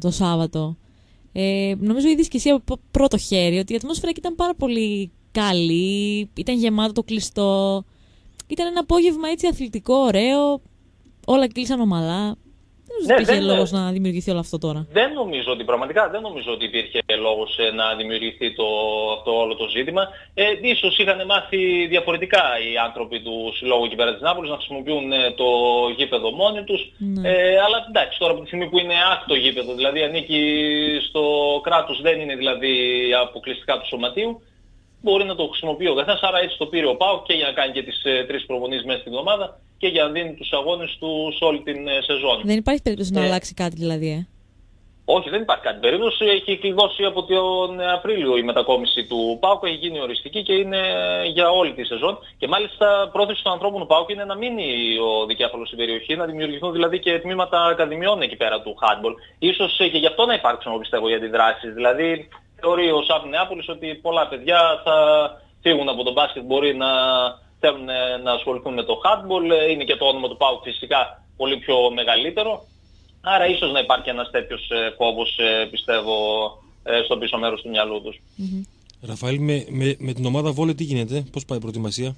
το Σάββατο, ε, νομίζω είδες και εσύ από πρώτο χέρι ότι η ατμόσφαιρα εκεί ήταν πάρα πολύ καλή, ήταν γεμάτο το κλειστό, ήταν ένα απόγευμα έτσι αθλητικό, ωραίο, όλα κλείσαν ομαλά. Δεν νομίζω Ναι, ότι υπήρχε δεν- λόγος να δημιουργηθεί όλο αυτό τώρα; Δεν νομίζω ότι πραγματικά δεν νομίζω ότι υπήρχε λόγος ε, να δημιουργηθεί το, αυτό όλο το ζήτημα. Ε, ίσως είχαν μάθει διαφορετικά οι άνθρωποι τους Συλλόγου εκεί πέρα της Νάπολης να χρησιμοποιούν ε, το γήπεδο μόνοι τους. Ναι. Ε, αλλά εντάξει τώρα από τη στιγμή που είναι άκτο γήπεδο, δηλαδή ανήκει στο κράτος, δεν είναι δηλαδή αποκλειστικά του σωματείου, μπορεί να το χρησιμοποιεί ο καθένας, άρα έτσι το πήρε ο ΠΑΟΚ και για να κάνει και τις ε, τρεις προπονήσεις μέσα στην εβδομάδα και για να δίνει τους αγώνες τους σε όλη την ε, σεζόν. Δεν υπάρχει περίπτωση να Ε, αλλάξει κάτι δηλαδή, ε; όχι, δεν υπάρχει κάτι περίπτωση. Έχει κλειδώσει από τον Απρίλιο η μετακόμιση του ΠΑΟΚ, έχει γίνει οριστική και είναι για όλη τη σεζόν. Και μάλιστα πρόθεση των ανθρώπων του ΠΑΟΚ είναι να μείνει ο δικέφαλος στην περιοχή, να δημιουργηθούν δηλαδή και τμήματα ακαδημιών εκεί πέρα του handball. Ίσως ε, και γι' αυτό να υπάρξουν, εγώ πιστεύω, οι αντιδράσεις. Δηλαδή, θεωρεί ο Σάπ Νεάπολης ότι πολλά παιδιά θα φύγουν από τον μπάσκετ, μπορεί να θέλουν ε, να ασχοληθούν με το handball. Ε, Είναι και το όνομα του ΠΑΟΚ φυσικά πολύ πιο μεγαλύτερο. Άρα ίσως να υπάρχει ένας τέτοιος ε, φόβος, ε, πιστεύω, ε, στο πίσω μέρος του μυαλού τους. Ραφαήλ, με, με, με την ομάδα Βόλε τι γίνεται, πώς πάει η προετοιμασία;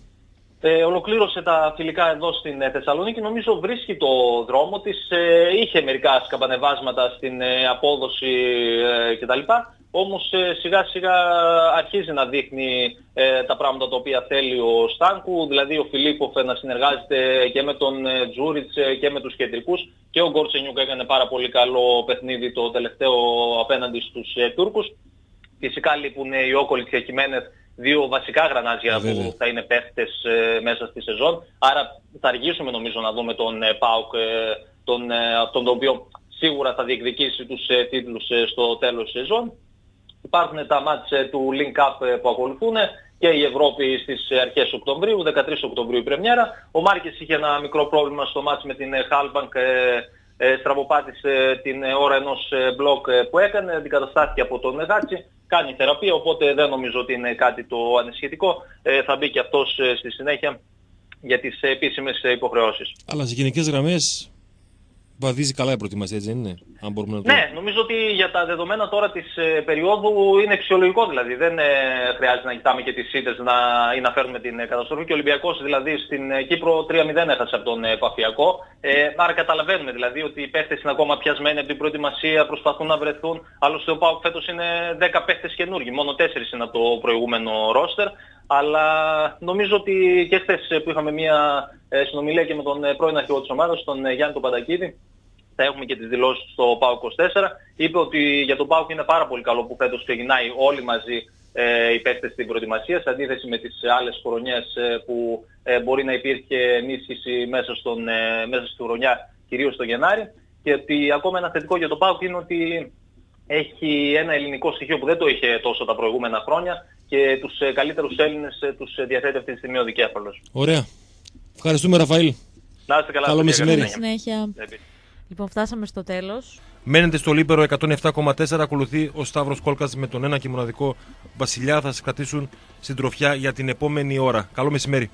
Ε, ολοκλήρωσε τα φιλικά εδώ στην ε, Θεσσαλονίκη. Νομίζω βρίσκει το δρόμο της. Ε, είχε μερικά σκαμπανεβάσματα στην ε, απόδοση ε, κτλ. Όμως ε, σιγά σιγά αρχίζει να δείχνει ε, τα πράγματα τα οποία θέλει ο Στάνκου. Δηλαδή ο Φιλίπποφ ε, να συνεργάζεται και με τον ε, Τζούριτς ε, και με τους κεντρικούς. Και ο Γκόρτσενιούκ έκανε πάρα πολύ καλό παιχνίδι το τελευταίο απέναντι στους ε, Τούρκους. Φυσικά λείπουν οι Όκολοι και Χιμένεθ, δύο βασικά γρανάζια Βέβαια. που θα είναι παίχτες ε, μέσα στη σεζόν. Άρα θα αργήσουμε νομίζω να δούμε τον ε, ΠΑΟΚ, ε, τον, ε, αυτόν τον οποίο σίγουρα θα διεκδικήσει τους ε, τίτλους ε, στο τέλος της σεζόν. Υπάρχουν τα μάτς ε, του League Cup ε, που ακολουθούν ε, και η Ευρώπη στις ε, αρχές Οκτωβρίου, 13 Οκτωβρίου η πρεμιέρα. Ο Μάρκες είχε ένα μικρό πρόβλημα στο μάτς με την Χάλκμπανκ, στραβοπάτησε την ε, ώρα ενός ε, μπλοκ ε, που έκανε, αντικαταστάθηκε από τον Γάτσι. κάνει θεραπεία, οπότε δεν νομίζω ότι είναι κάτι το ανησυχητικό. Ε, θα μπει και αυτός ε, στη συνέχεια για τις επίσημες υποχρεώσεις. Αλλά σε γενικές γραμμές βαδίζει καλά η προετοιμασία, έτσι δεν είναι, αν μπορούμε να το Ναι, νομίζω ότι για τα δεδομένα τώρα της ε, περίοδου είναι φυσιολογικό δηλαδή. Δεν ε, χρειάζεται να κοιτάμε και τις σύντες να, ή να φέρνουμε την ε, καταστροφή. Και ο Ολυμπιακός δηλαδή στην ε, Κύπρο 3-0 έχασε από τον ε, Παφιακό. Ε, άρα καταλαβαίνουμε δηλαδή ότι οι παίχτες είναι ακόμα πιασμένοι από την προετοιμασία, προσπαθούν να βρεθούν. Άλλωστε ο ΠΑΟΚ φέτος είναι 10 παίχτες καινούργοι, μόνο 4 είναι από το προηγούμενο ρόστερ. Αλλά νομίζω ότι και χθες που είχαμε μια ε, συνομιλία και με τον ε, πρώην αρχηγό της ομάδας, τον ε, Γιάννη τον Παντακίδη, θα έχουμε και τις δηλώσεις στο ΠΑΟΚ 24. Είπε ότι για τον ΠΑΟΚ είναι πάρα πολύ καλό που φέτος ξεκινάει όλοι μαζί ε, οι παίκτες στην προετοιμασία, σε αντίθεση με τις άλλες χρονιές ε, που ε, μπορεί να υπήρχε ενίσχυση μέσα, στον, ε, μέσα στη χρονιά, κυρίως το Γενάρη. Και ότι ακόμα ένα θετικό για τον ΠΑΟΚ είναι ότι έχει ένα ελληνικό στοιχείο που δεν το είχε τόσο τα προηγούμενα χρόνια και τους ε, καλύτερους Έλληνες ε, τους ε, διαθέτει αυτή τη στιγμή ο δικέφαλος. Ωραία. Ευχαριστούμε Ραφαήλ. Να είστε καλά. Καλό παιδιά, μεσημέρι. καλή Συνέχεια. συνέχεια. Λοιπόν, φτάσαμε στο τέλος. Μένετε στο Λίπερο 107,4. Ακολουθεί ο Σταύρος Κόλκας με τον ένα και μοναδικό Βασιλιά. Θα σας κρατήσουν στην τροφιά για την επόμενη ώρα. Καλό μεσημέρι.